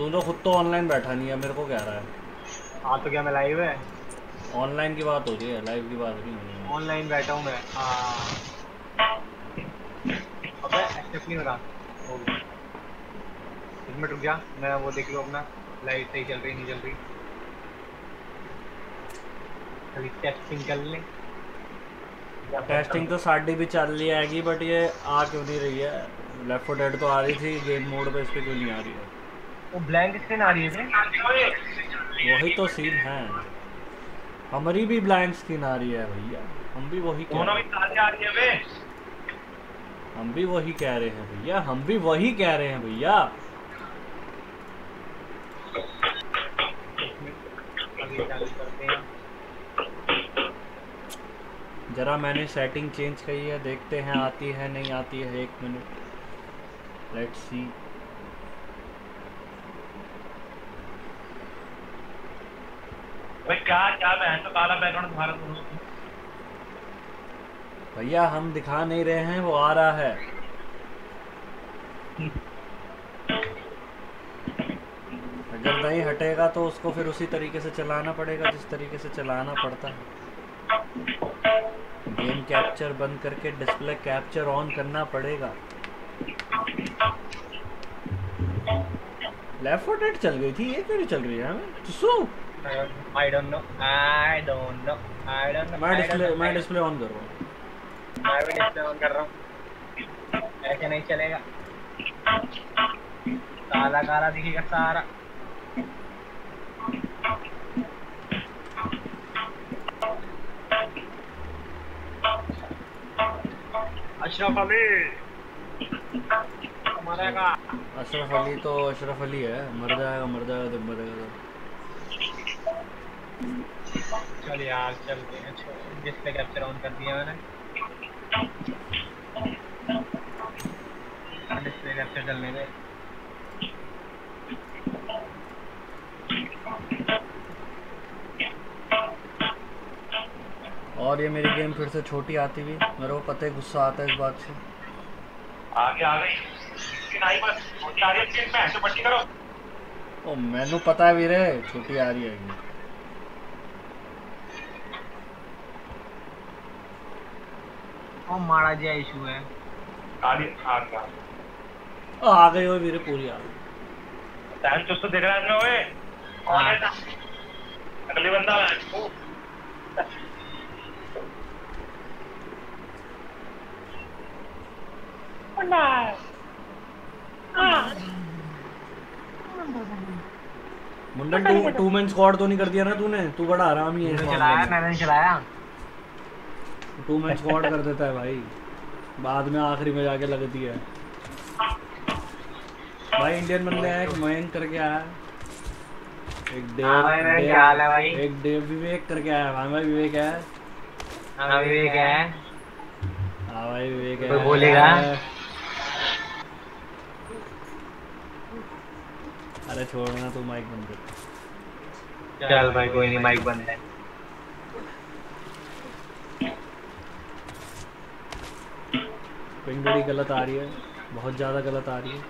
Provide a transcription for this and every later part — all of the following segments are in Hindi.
तू तो खुद तो ऑनलाइन बैठा नहीं है मेरे को कह रहा है? हाँ तो क्या मैं लाइव है? ऑनलाइन की बात हो रही है लाइव की बात नहीं हो। रही है ऑनलाइन बैठा हूँ मैं हाँ। अबे एक्सेप्ट नहीं हो रहा। हो गया मिनट रुक जा मैं वो देख लूँ अपना। लाइव सही चल रही नहीं चल रही। खाली टेस्टिंग कर लें। टेस्टिंग तो साड़ी भी चल रही हैगी बट ये आ क्यों नहीं रही है? लेफ़्ट फुट हेड तो आ रही थी गेम मोड पे इस पे क्यों नहीं आ रही है। वो ब्लैंक स्क्रीन आ रही है वही तो सीन है। हमारी भी ब्लैंक स्क्रीन आ रही है भैया। हम भी वही कह दोनों रहे भी हैं। आ रही है बे। हम भी वही कह रहे हैं भैया। हम भी वही कह रहे हैं भैया। जरा मैंने सेटिंग चेंज की है। देखते हैं आती है नहीं आती है। एक मिनट लेट्स सी भाई, क्या क्या बहन तो काला बैकग्राउंड तुम्हारा दोनों भैया, हम दिखा नहीं रहे हैं, वो आ रहा है। अगर नहीं हटेगा तो उसको फिर उसी तरीके से चलाना पड़ेगा, जिस तरीके से चलाना पड़ता है। गेम कैप्चर बंद करके डिस्प्ले कैप्चर ऑन करना पड़ेगा। लेफ़्ट चल गई थी, ये क्यों नहीं चल रही है? हमें चुस्सू I don't know I don't know I don't know मैं डिस्प्ले मैं डिस्प्ले ऑन कर रहा हूँ। मैं भी डिस्प्ले ऑन कर रहा हूँ। ऐसे नहीं चलेगा। काला काला दिखेगा सारा। अशरफ अली। हमारे का। अशरफ अली तो अशरफ अली है। मर जाएगा मर जाएगा जब मरेगा तो। चल यार चलते हैं डिस्प्ले कैप्चर ऑन कर दिया मैंने। डिस्प्ले कैप्चर चलने दे। और ये मेरी गेम फिर से छोटी आती हुई मेरे को पता है गुस्सा आता है इस बात से। आगे आ गई स्क्रीन आई बस छोटी आ रही है स्क्रीन पे ऐसे पट्टी करो। ओ मैनू पता है वीरे छोटी आ रही है ओ माड़ा जिया इशू है। आ रही आ गया आ गई हो वीरे पूरी आ टाइम चुस्त देख रहा है ओए। कौन है ना बंदा है। ओ, मुंडन टू टू मैन स्क्वाड तो। नहीं कर दिया ना तूने? तू बड़ा आराम ही है मैंने चलाया मैंने चलाया। टू मैन स्क्वाड कर देता है भाई। बाद में आखिरी में जाके लगती है। भाई इंडियन बंदे हैं एक मयंक करके आया एक देव हाँ है? एक देव विवेक करके आया भाई भाई विवेक है। हाँ विवेक है। हाँ भाई विवेक है। कोई बोलेगा? अरे छोड़ना तू माइक बंद कर चल भाई कोई नहीं माइक बंद है पिंग बड़ी गलत आ रही है। बहुत ज़्यादा गलत आ रही है।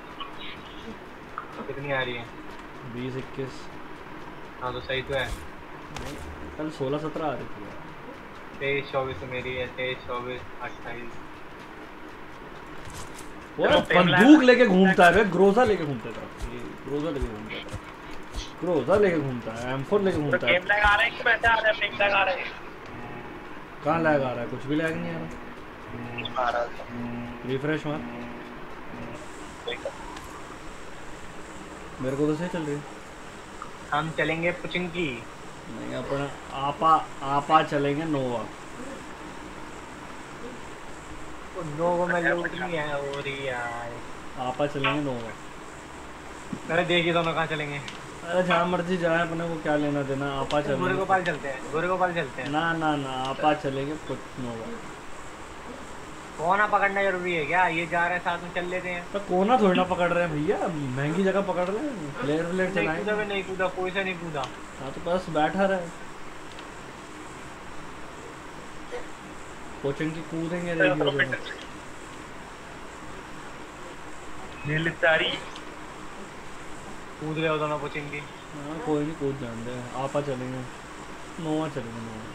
कितनी आ रही है? बीस इक्कीस। हाँ तो सही तो है। कल सोलह सत्रह आ रही थी। तेईस चौबीस मेरी है। तेईस चौबीस अट्ठाईस। बंदूक लेके घूमता है ग्रोजा लेके घूमता था ग्रोजा लेके घूमता था ग्रोजा लेके घूमता है M4 लेके तो घूमता है। गेम लैग रहा है कि वैसे आ रहा है? पिंग लैग रहा है। कहाँ लैग आ रहा है? कुछ भी लैग नहीं आ रहा। आ रहा है रिफ्रेश मार। मेरे को तो सही चल रही है। हम चलेंगे पुचिंकी नहीं अपना आपा आपा चलेंगे नोवा। नो वो मैं लूट नहीं है हो रही है। आपा चलेंगे नोवा। अरे देखिए दोनों कहाँ चलेंगे। अरे जहाँ मर्ज़ी जाए अपने को क्या लेना देना आपा चलेंगे गोरे गोपाल चलते हैं गोरे गोपाल चलते हैं। ना ना ना आपा चलेंगे नोवा। कोना पकड़ना ज़रूरी है क्या? ये जा रहे हैं साथ में चल लेते हैं। तो कोना थोड़ी ना पकड़ रहे हैं भैया? महँगी जगह पकड़ रहे हैं। प्लेयर प्लेयर नहीं कूदा चलाएँगे नहीं कूदा कोई से नहीं कूदा। हाँ तो बस बैठा रहे। कोचिंग की कूदेंगे जो है। नील कूद गए हो दोनों पुचिंगी हाँ कोई नहीं कूद जान दे आपा चलेंगे। नोवा चलेंगे नोवा।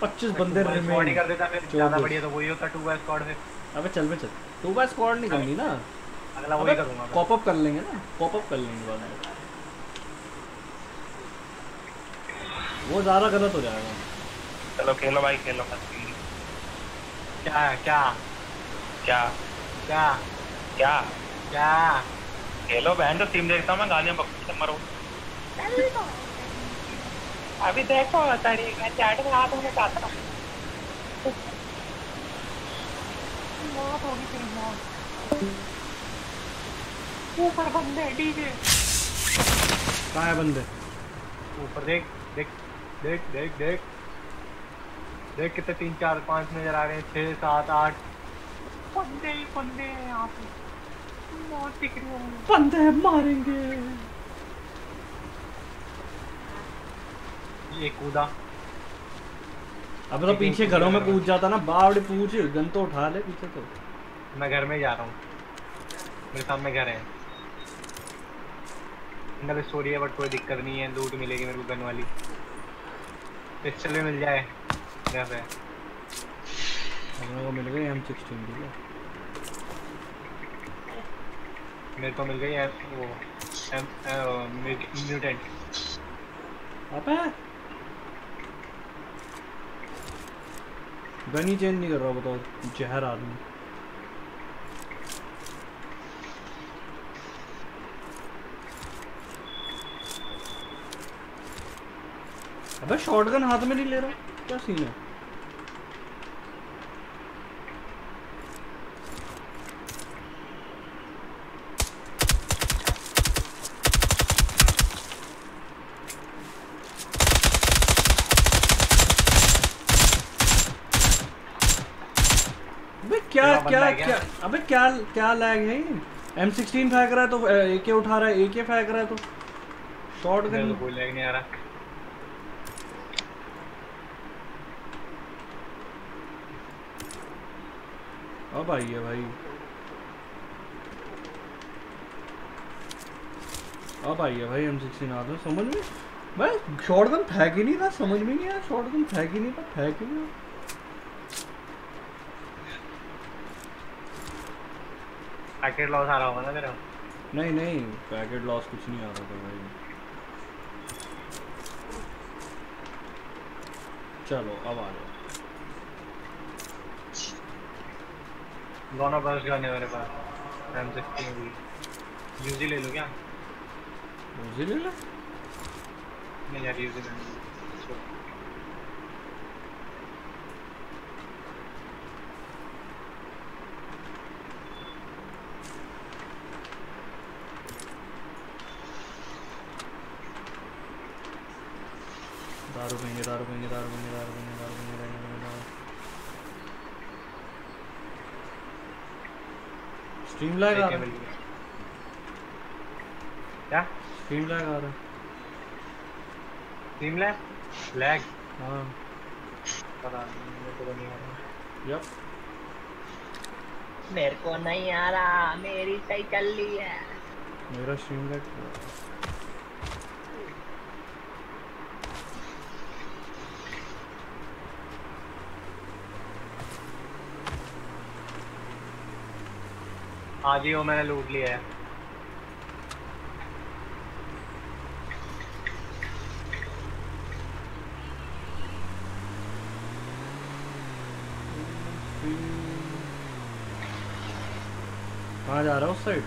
पच्चीस बंदे रिमेन कर देता फिर ज़्यादा बढ़िया तो वही होता टू बाय स्क्वाड फिर अबे चल बे चल। टू बाय स्क्वाड नहीं करनी ना। अगला वही करूँगा। कॉप अप कर लेंगे ना। कॉप अप कर लेंगे बाद में। वो ज़्यादा गलत हो जाएगा। चलो खेलो भाई खेलो। क्या क्या? क्या? क्या? क्या? क्या? खेलो बहन तो टीम देखता हूँ मैं गालियाँ बकते से मरो अभी देखो तारी मैं चैट में हाथ में चाहता हूँ। मौत होगी तेरी मौत। ऊपर बंदे डीजे। कहाँ है बंदे? ऊपर देख देख देख देख देख। देख कितने तीन चार पाँच नज़र आ रहे हैं छह सात आठ। बंदे ही बंदे हैं यहाँ पे। मौत दिख रही है। बंदे मारेंगे। ये कूदा। अब तो पीछे घरों में कूद जाता ना बावड़ी पूछ गन तो उठा ले पीछे तो। मैं घर में जा रहा हूँ। मेरे सामने घर है। सिंगल स्टोरी है बट कोई दिक्कत नहीं है। लूट मिलेगी मेरे को गन वाली। पिस्टल भी मिल जाए। घर पे हम लोग को मिल गई एम सिक्सटीन है मेरे को मिल गई है वो म्यूटेंट अबे गन चेंज नहीं कर रहा बताओ जहर आदमी अबे शॉटगन हाथ में नहीं ले रहा क्या सीन है अबे क्या क्या? अबे क्या क्या लैग है ये? एम सिक्सटीन फेंक रहा है तो ए के उठा रहा है ए के फेंक रहा है तो शॉर्ट गन कोई लैग नहीं आ रहा। अब आई है भाई। अब आई है भाई एम सिक्सटीन आ तो समझ में? भाई शॉर्ट गन फेंक ही नहीं था समझ में नहीं आया शॉर्ट गन फेंक ही नहीं था फेंक ही नहीं पैकेट लॉस आ रहा होगा ना मेरा नहीं नहीं पैकेट लॉस कुछ नहीं आ रहा था भाई। चलो अब आ जाओ दोनों बस गन है मेरे पास एम सिक्सटीन भी यूजी ले लो क्या? रोजी ले ले? नहीं यार यूजी ले। दारू पीएँगे दारू पीएँगे दारू पीएँगे दारू पीएँगे दारू पीएँगे दारू पीएँगे दारू स्ट्रीम लैग आ रहा है। क्या? स्ट्रीम लैग आ रहा है। टीम लैग लैग हाँ। पता नहीं मेरे को तो नहीं आ रहा। यप मेरे को नहीं आ रहा मेरी सही चल रही है। मेरा स्ट्रीम लैग हाँ जी वो मैंने लूट लिया है। कहाँ जा रहा है उस साइड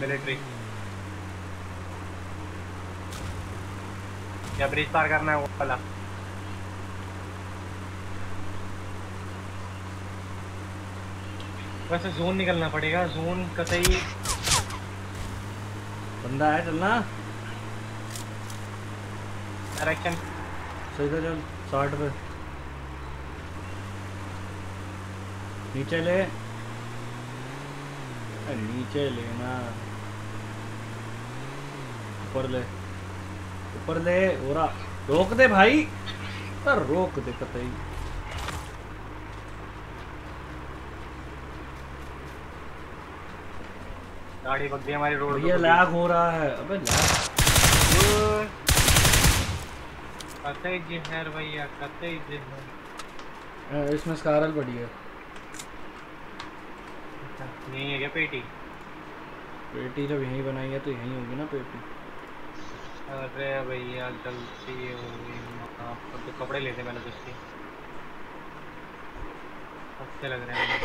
मिलिट्री या ब्रिज पार करना है वो वाला। वैसे जोन निकलना पड़ेगा जोन कतई बंदा है चलना। डायरेक्शन सही था चल साठ पे। नीचे ले। नीचे लेना। ऊपर ले। ऊपर ले ओरा। रोक दे भाई। रोक दे कतई। गाड़ी भग गई हमारी रोड भैया लैग हो रहा है। अबे लैग कतई जहर भैया कतई जहर। इसमें स्कारल पड़ी है। नहीं है क्या पेटी? पेटी जब यहीं बनाई है तो यहीं होगी ना पेटी। अरे भैया गलती हो गई। कर दो कपड़े लेते मैंने तो इसके। अच्छे लग रहे हैं।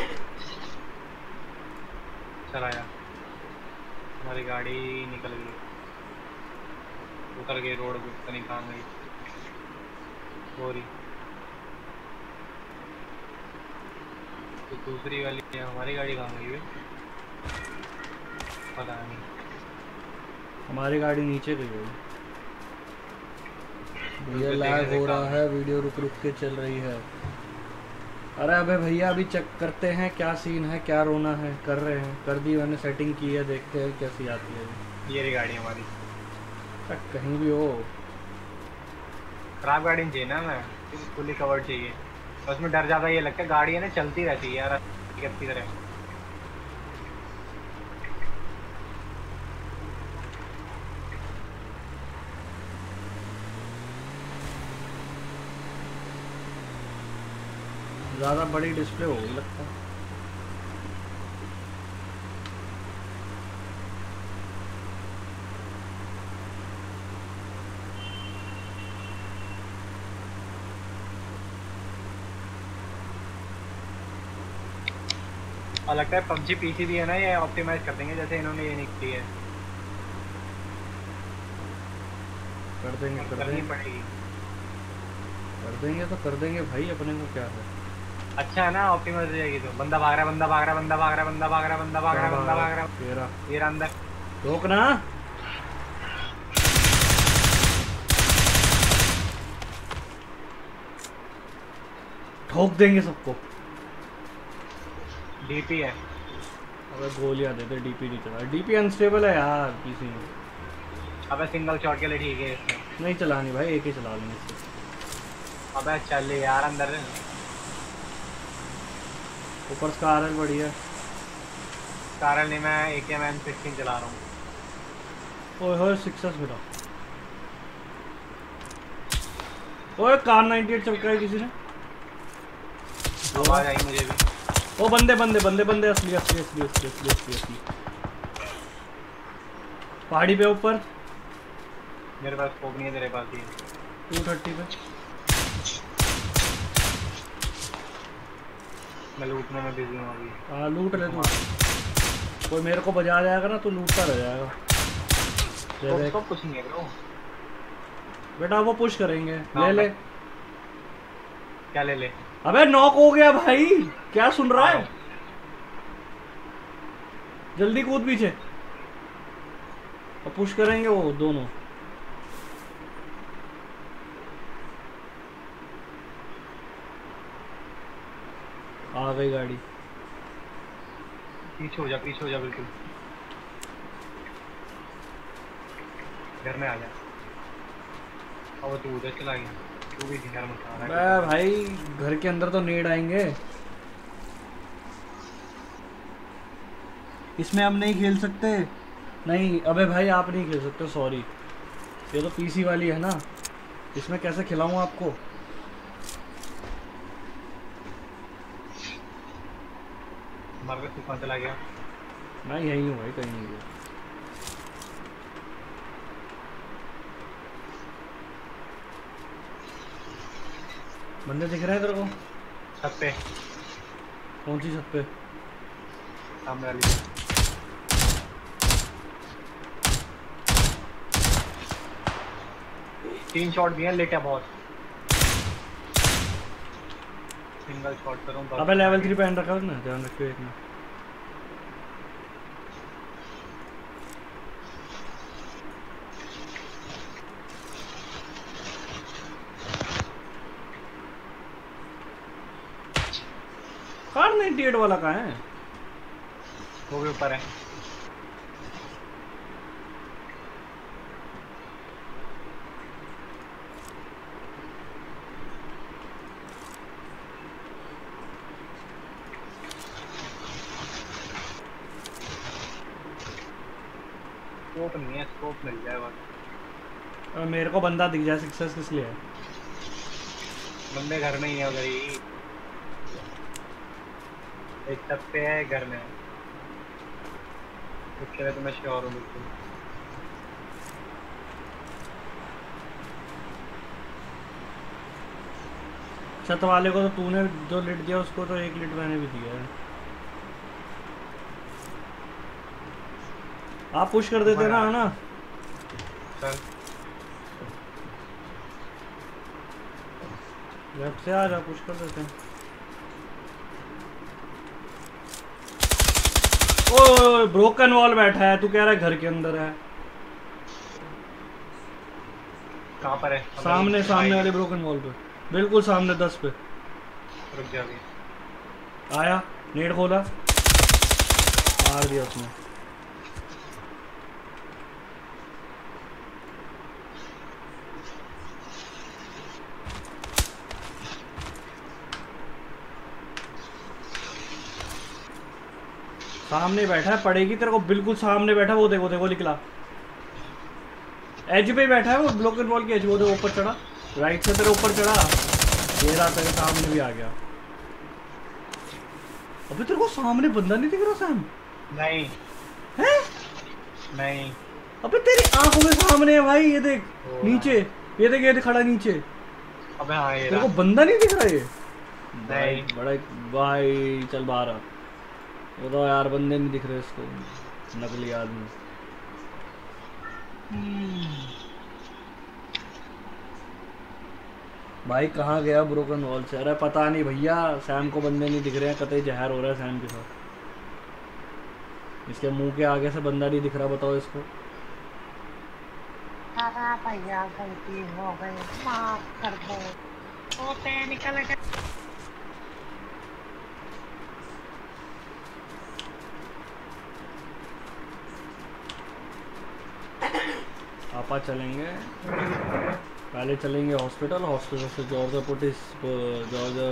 चला यार हमारी गाड़ी निकल गई। उतर गई रोड पे पता नहीं कहाँ गई। सॉरी तो दूसरी वाली हमारी गाड़ी कहाँ गई है पता नहीं। हमारी गाड़ी नीचे गई हुई भैया देखने लैग हो रहा है वीडियो रुक रुक के चल रही है। अरे अबे भैया अभी चेक करते हैं क्या सीन है क्या रोना है कर रहे हैं। कर दी मैंने सेटिंग की है देखते हैं कैसी आती है। ये रही गाड़ी हमारी। कहीं भी हो। खराब गाड़ी चाहिए ना मैं फुली कवर चाहिए। उसमें डर ज़्यादा ये लगता है गाड़ी है ना चलती रहती है यार अपनी तरह। ज़्यादा बड़ी डिस्प्ले होगी लगता है। और लगता है पबजी पीसी भी है ना ये ऑप्टिमाइज कर देंगे जैसे इन्होंने ये नहीं की है। कर देंगे कर देंगे। पड़ेगी। कर देंगे तो कर देंगे भाई अपने को क्या है? अच्छा है ना ऑप्टिमाइज हो जाएगी तो। बंदा भाग रहा है बंदा भाग रहा है बंदा भाग रहा है बंदा भाग रहा है बंदा भाग रहा है बंदा भाग रहा है। तेरा। ये रहा अंदर। रोकना ठोक देंगे सबको। डीपी है। अबे गोलियाँ दे दे डीपी नहीं चला डीपी अनस्टेबल है यार पीसी में अबे सिंगल शॉट के लिए ठीक है नहीं चलानी भाई एक ही चला लेंगे अबे चल यार अंदर। ऊपर आर एल बढ़िया कारण नहीं मैं ए के एम सिक्सटीन चला रहा हूँ। ओए होए सिक्सस मिला ओए कार 98 चमका है किसी ने? आवाज़ आई मुझे भी। ओ बंदे बंदे बंदे बंदे असली असली असली असली असली असली असली। पहाड़ी पे ऊपर। मेरे पास स्कोप नहीं है तेरे पास ही है। टू थर्टी पे। मैं लूटने में बिज़ी हूँ अभी। हाँ लूट ले तू। कोई मेरे को बजा जाएगा ना तो लूटता रह जाएगा। देख कुछ नहीं है ब्रो बेटा वो पुश करेंगे। हाँ, ले ले। क्या ले ले? अबे नॉक हो गया भाई। क्या सुन रहा है? जल्दी कूद पीछे। और पुश करेंगे वो दोनों। आ गई गाड़ी। पीछे हो जा पीछे हो जा बिल्कुल। घर में आ जा। अब तू उधर चला गया। तू भी घर में आ रहा है भाई घर के अंदर तो नेड आएँगे। इसमें हम नहीं खेल सकते। नहीं अबे भाई आप नहीं खेल सकते सॉरी ये तो पीसी वाली है ना। इसमें कैसे खिलाऊं आपको? तू कहाँ चला गया। मैं यही हूँ भाई कहीं नहीं गया। बंदे दिख रहे हैं तेरे को? छत पे। कौन सी छत पे? सामने वाली तीन शॉट दिए हैं, लेटा बहुत। सिंगल शॉट करूँ अबे लेवल थ्री पहन रखा है ना ध्यान रखियो एक में 98 वाला कहाँ है? वो भी ऊपर है। स्कोप नहीं है स्कोप मिल जाए बस। मेरे को बंदा दिख जाए सक्सेस किस लिए? बंदे घर में ही है उधर ही। एक छत पे है घर में उसके लिए तो मैं श्योर हूँ बिल्कुल। छत वाले को तो तूने जो लिट दिया उसको तो एक लिट मैंने भी दिया है। आप पुश कर देते ना है ना? लेफ़्ट से आ जा पुश कर देते हैं। ओए ब्रोकन वॉल बैठा है तू कह रहा है घर के अंदर है। कहाँ पर है? सामने सामने वाले ब्रोकन वॉल पे। बिल्कुल सामने दस पे। रुक जा आया नेट खोला। मार दिया उसने। सामने बैठा है पड़ेगी तेरे को बिल्कुल सामने बैठा वो देखो देखो निकला। एज पे बैठा है वो ब्लोकन बॉल की एज वो देखो ऊपर चढ़ा। राइट से तेरे ऊपर चढ़ा। ये रहा तेरे सामने भी आ गया। अबे तेरे को सामने बंदा नहीं दिख रहा सैम नहीं। हैं? नहीं। अबे तेरी आँखों में सामने है भाई ये देख नीचे। ये देख ये देख खड़ा नीचे। अबे हाँ ये तेरे को बंदा नहीं दिख रहा ये? नहीं। बड़ा भाई चल बाहर आ। वो यार बंदे नहीं दिख रहे इसको। नकली आदमी। भाई, कहाँ गया ब्रोकन वॉल से? अरे, पता नहीं भैया सैम को बंदे नहीं दिख रहे हैं, कतई जहर हो रहा है सैम के साथ। इसके मुँह के आगे से बंदा नहीं दिख रहा, बताओ इसको। भैया, गलती हो गई। माफ़ कर दो। होते निकल गए आपा चलेंगे। पहले चलेंगे हॉस्पिटल हॉस्पिटल से जॉर्जा पुटिस जॉर्जा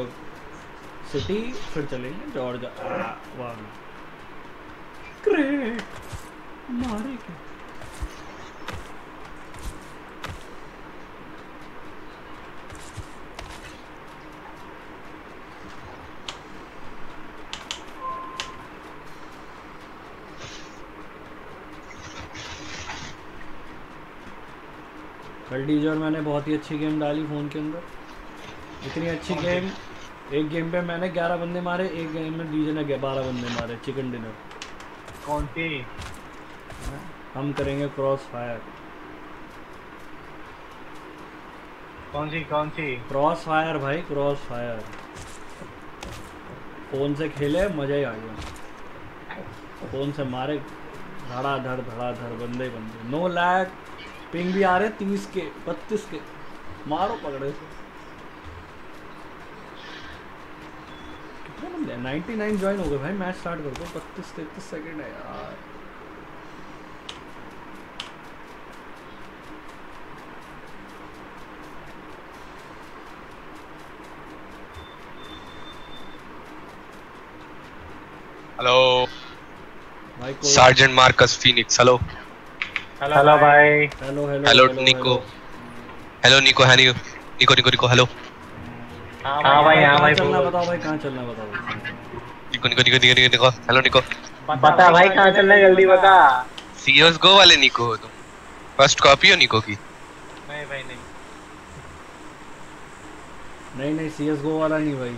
सिटी फिर चलेंगे जॉर्जा वाह। ग्रेट मारे क्या? कल डीजर मैंने बहुत ही अच्छी गेम डाली फ़ोन के अंदर। इतनी अच्छी गेम एक गेम पे मैंने 11 बंदे मारे एक गेम में डीजे ने 12 बंदे मारे चिकन डिनर कौन सी? हम करेंगे क्रॉस फायर कौन सी कौन सी? क्रॉस फायर भाई क्रॉस फायर फ़ोन से खेले मज़ा ही आ गया फ़ोन से मारे धड़ा धड़ धड़ा धड़ बंदे। बंदे नो लैक पिंग भी आ रहे तीस के बत्तीस के। मारो पकड़े। कितने बंदे नाइन्टी नाइन ज्वाइन हो गए भाई मैच स्टार्ट कर दो। बत्तीस तैतीस सेकेंड है यार। Hello sergeant Marcus Phoenix hello hello भाई hello hello hello Nico hello Nico है निको निको निको निको हेलो हाँ भाई हाँ भाई चलना बताओ भाई कहाँ चलना बताओ? निको निको निको निको निको निको हेलो निको बता भाई कहाँ चलना है? जल्दी बता। सीएस गो वाले निको हो तुम। फ़र्स्ट कॉपी हो निको की? नहीं भाई नहीं। नहीं नहीं सी एस गो वाला नहीं भाई।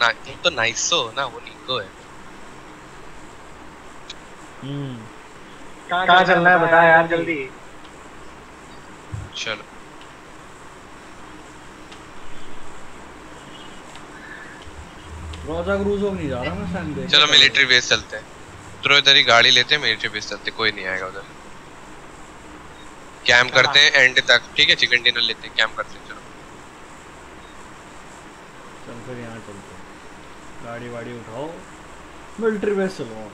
ना तुम तो नाइस हो ना वो निको है। कहाँ चलना है बता यार जल्दी? चलो। रोजा क्रूजो नहीं जा रहा मैं देख चलो मिलिट्री बेस चलते हैं। तो इधर ही गाड़ी लेते हैं मिलिट्री बेस चलते कोई नहीं आएगा उधर। कैंप करते हैं एंड तक। ठीक है चिकन डिनर लेते हैं कैंप करते हैं चलो। चल फिर यहाँ चलते हैं। गाड़ी वाड़ी उठाओ। मिलिट्री बेस चलो।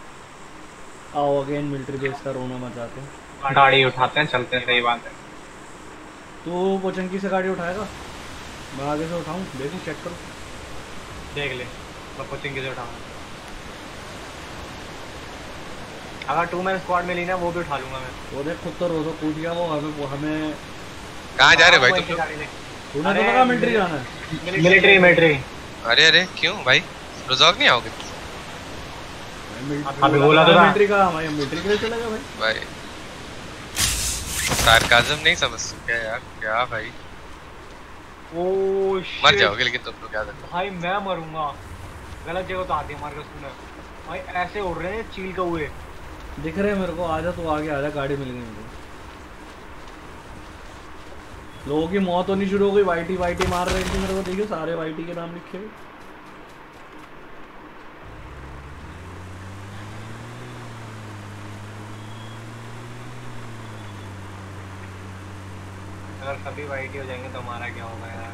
आओ अगेन मिलिट्री बेस का रोना मचाते हैं। गाड़ी उठाते हैं चलते हैं सही बात है। तो पोचंकी से गाड़ी उठाएगा? मैं आगे से उठाऊं देखूँ चेक करूँ। देख ले मैं कोचिंग से उठाऊँगा अगर टू मैन स्क्वाड मिली ना वो भी उठा लूँगा मैं। वो देख खुद तो रोजो कूद गया वो हमें वो हमें कहाँ जा रहे भाई तुम गाड़ी ले। तूने तो कहा मिलिट्री जाना है। मिलिट्री मिलिट्री अरे अरे क्यों भाई? रोजॉक नहीं आओगे? अभी बोला तो था। मिलिट्री का हमारे मिलिट्री के लिए चलेगा भाई। भाई सार्काज्म नहीं समझ क्या यार क्या भाई? ओ मर जाओगे लेकिन तुम लोग याद रखो भाई मैं मरूँगा। गलत जगह तो आती है मार्कस तूने भाई ऐसे उड़ रहे हैं चील का हुए। दिख रहे हैं मेरे को आजा तू आगे आजा गाड़ी मिल गई मुझे लोगों की मौत होनी शुरू हो गई वाईटी वाईटी मार रहे थे मेरे को देखिए सारे वाईटी के नाम लिखे हुए। अगर सभी वाइट हो जाएँगे तो हमारा क्या होगा यार?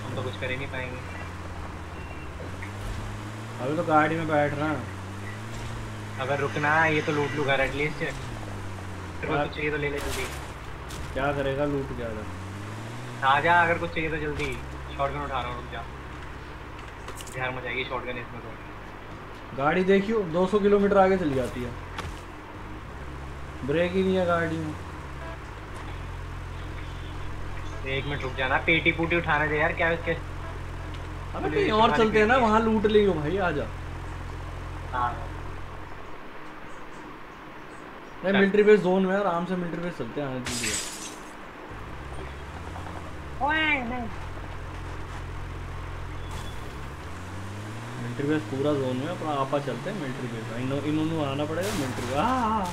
हम तो कुछ कर ही नहीं पाएँगे। अभी तो गाड़ी में बैठ रहा है। अगर रुकना है ये तो लूट लूँ घर एटलीस्ट कुछ चाहिए तो ले ले जल्दी। क्या करेगा लूट क्या कर आ जा अगर कुछ चाहिए तो जल्दी। शॉटगन उठा रहा हूँ रुक जा। ध्यान में जाएगी शॉटगन इसमें तो। गाड़ी देखियो 200 किलोमीटर आगे चली जाती है। ब्रेक ही नहीं है गाड़ी में। एक मिनट रुक जाना पेटी पूटी उठाने दे यार क्या क्या अबे कहीं और चलते हैं ना वहाँ लूट लियो भाई आजा हाँ। नहीं मिलिट्री बेस जोन में आराम से मिलिट्री बेस चलते हैं आने दीजिए ओए नहीं। मिलिट्री बेस पूरा जोन में अपना आपा चलते हैं मिलिट्री बेस इन इन्होंने आना पड़ेगा मिलिट्री बेस हाँ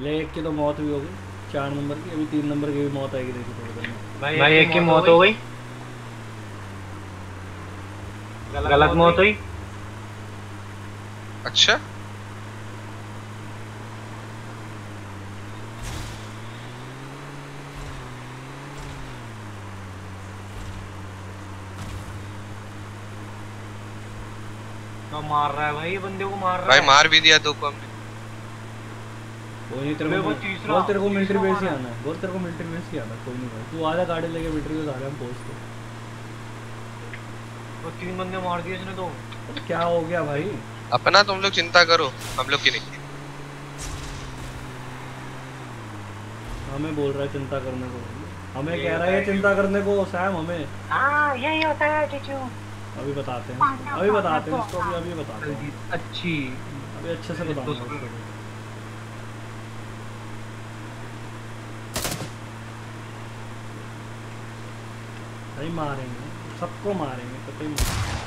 ले एक की तो मौत भी हो गई चार नंबर की अभी तीन नंबर की भी मौत आएगी देखो थोड़ी देर में। भाई, भाई एक की मौत हो गई। गलत मौत हुई। अच्छा। तो मार रहा है भाई ये बंदे को मार रहा है। भाई मार भी दिया दो को हमने। कोई नहीं तेरे को को बोल तेरे को मिलिट्री बेस ही आना है बोल तेरे को मिलिट्री बेस ही आना कोई नहीं भाई। तू आजा गाड़ी लेके मिलिट्री बेस आ रहे हम पहुँच के वो तीन बंदे मार दिए इसने तो। क्या हो गया भाई? अपना तुम लोग चिंता करो हम लोग की नहीं। हमें बोल रहा है चिंता करने को। हमें कह रहा है चिंता करने को सैम हमें। हाँ यही होता है टीचू। अभी बताते हैं अभी बताते हैं इसको अभी अभी बताते हैं। अच्छी। अभी अच्छे से बताऊँगा भाई मारेंगे सबको मारेंगे कतई मारेंगे।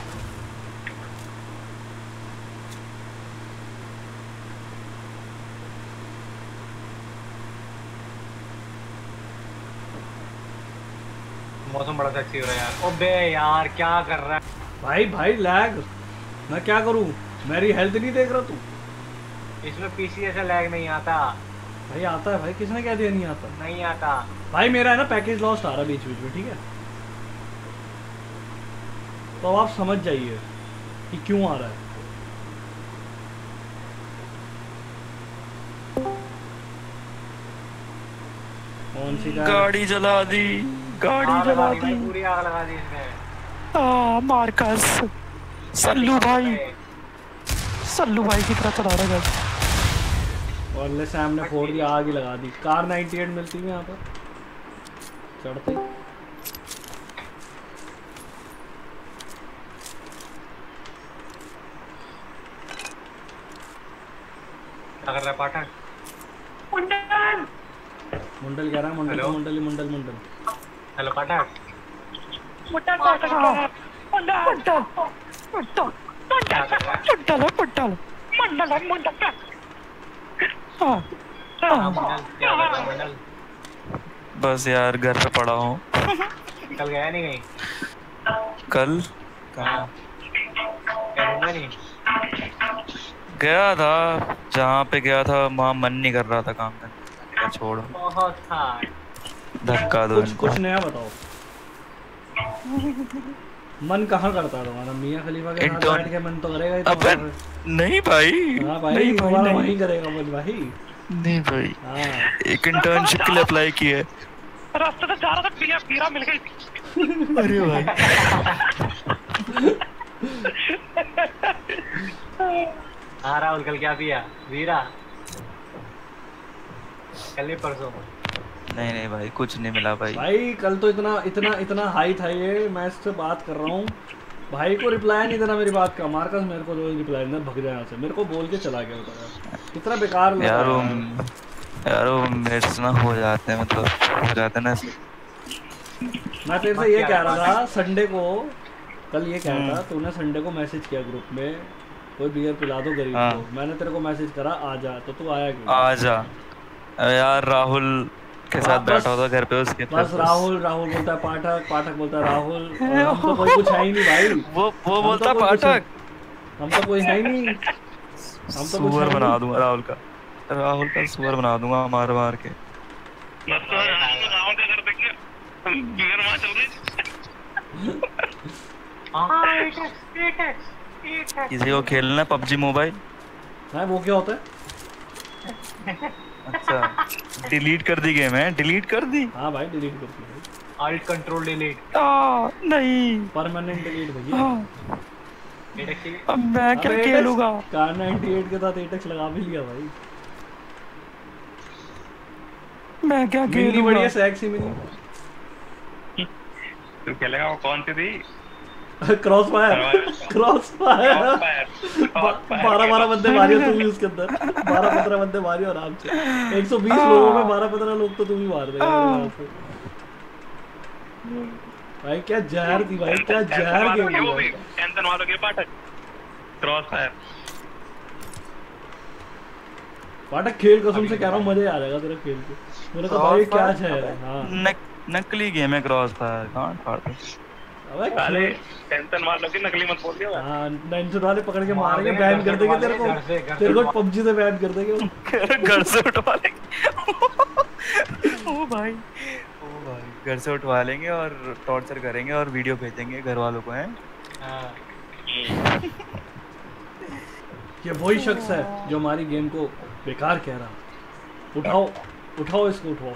मौसम बड़ा सेक्सी हो रहा है यार। ओबे यार क्या कर रहा है? भाई भाई लैग मैं क्या करूँ? मेरी हेल्थ नहीं देख रहा तू? इसमें पीसी ऐसा लैग नहीं आता। भाई आता है भाई। किसने कह दिया नहीं आता? नहीं आता। भाई मेरा है ना पैकेज लॉस्ट आ रहा है बीच बीच में ठीक है? तो अब आप समझ जाइए कि क्यों आ रहा है। कौन सी गाड़ी? जला दी गाड़ी जला दी पूरी आग लगा दी इसने आ, मार्कस सल्लू भाई। सल्लू भाई की तरह चला रहा है और ले सैम ने फोड़ दिया आग ही लगा दी। कार 98 मिलती है यहाँ पर। चढ़ते। क्या कर रहा है पाठक मुंडन! मुंडल कह रहा है मुंडल? मुंडल ही मुंडल मुंडल। हेलो पाठक मुंडन मुंडन! मुंडन मुंडन मुंडन क्या कर रहा मुंडल मुंडल। मुंडन मुंडन हाँ, हाँ, हाँ। मंडल कर रहा है मंडल? बस यार घर पे पड़ा हूँ। कल गया नहीं कहीं? कल? कहाँ नहीं? गया था जहाँ पे गया था वहाँ मन नहीं कर रहा था काम करने का। छोड़ो। बहुत धक्का दो कुछ इनको। कुछ नया बताओ। मन कहाँ करता है तुम्हारा? मियाँ खलीफा के साथ बैठ के मन तो करेगा ही अबे तुम्हारा नहीं भाई। हाँ भाई नहीं भाई नहीं, वहीं करेगा मन भाई। नहीं भाई। हाँ। एक इंटर्नशिप के लिए अप्लाई किया है। रास्ते से जा रहा था पीरा पीरा मिल गई। अरे भाई। हाँ राहुल कल क्या पिया? वीरा? कल नहीं परसों। नहीं नहीं भाई कुछ नहीं मिला भाई। भाई कल तो इतना इतना इतना हाई था ये मैं इससे बात कर रहा हूँ। भाई को रिप्लाई नहीं देना मेरी बात का। मार्कस मेरे को जो रिप्लाई देना भग जाए से। मेरे को बोल के चला गया बताया कितना बेकार लगा। यार वो यार। यार वो मेरे से ना हो जाते हैं मतलब हो जाते हैं ना। मैं तेरे से ये कह रहा था संडे को कल ये कह रहा था तूने संडे को मैसेज किया ग्रुप में। कोई बियर पिला दो गरीब हाँ। को। मैंने तेरे को मैसेज करा आ जा तो तू आया क्यों? आ जा। अरे यार राहुल के साथ बस- बैठा होता घर पे उसके बस राहुल राहुल बोलता है पाठक पाठक बोलता है राहुल। हम तो कोई कुछ है ही नहीं भाई। वो वो बोलता तो पाठक। हम तो कोई है ही नहीं। हम तो सुअर बना दूँगा राहुल का। राहुल का सुअर बना दूँगा मार मार के। राहुल का कर देंगे बियर वहाँ चल रही किसी को खेलना है? PUBG mobile? हाँ वो क्या होता है? अच्छा। डिलीट कर दी गेम है? डिलीट कर दी? हाँ भाई डिलीट करती है अल्ट कंट्रोल डिलीट आ, नहीं। परमानेंट डिलीट भैया। हाँ, अब मैं क्या खेलूँगा? कार 98 के साथ एटेक्स लगा भी लिया भाई। मैं क्या मिनी खेलूँगा? बढ़िया सेक्सी मिनी। तू खेलेगा वो कौन सी थी? क्रॉस फायर क्रॉस फायर बारह बारह बंदे मारियो तू भी उसके अंदर। बारह पंद्रह बंदे मारियो आराम से। 120 लोगों में बारह पंद्रह लोग तो तू भी मार देगा मेरे भाई क्या जहर थी भाई क्या जहर गेम वो भी। टेंशन वालों के पाठक। क्रॉस फायर पाठक खेल कसम से कह रहा हूँ मज़े आ जाएगा तेरा खेल के। मैंने कहा भाई क्या जहर है। हाँ। नकली गेम है क्रॉस फायर कहाँ फाड़ दो अबे साले टेंशन वालों की नकली मत बोल दिया। हाँ टेंशन वाले पकड़ के मारेंगे बैन घर कर देंगे तेरे को। तेरे को पबजी से बैन कर देंगे घर से उठवा लेंगे। ओ भाई। ओ भाई घर से उठवा लेंगे और टॉर्चर करेंगे और वीडियो भेजेंगे घर वालों को हैं? हाँ। ये वही शख्स है जो हमारी गेम को बेकार कह रहा। उठाओ उठाओ इसको उठाओ।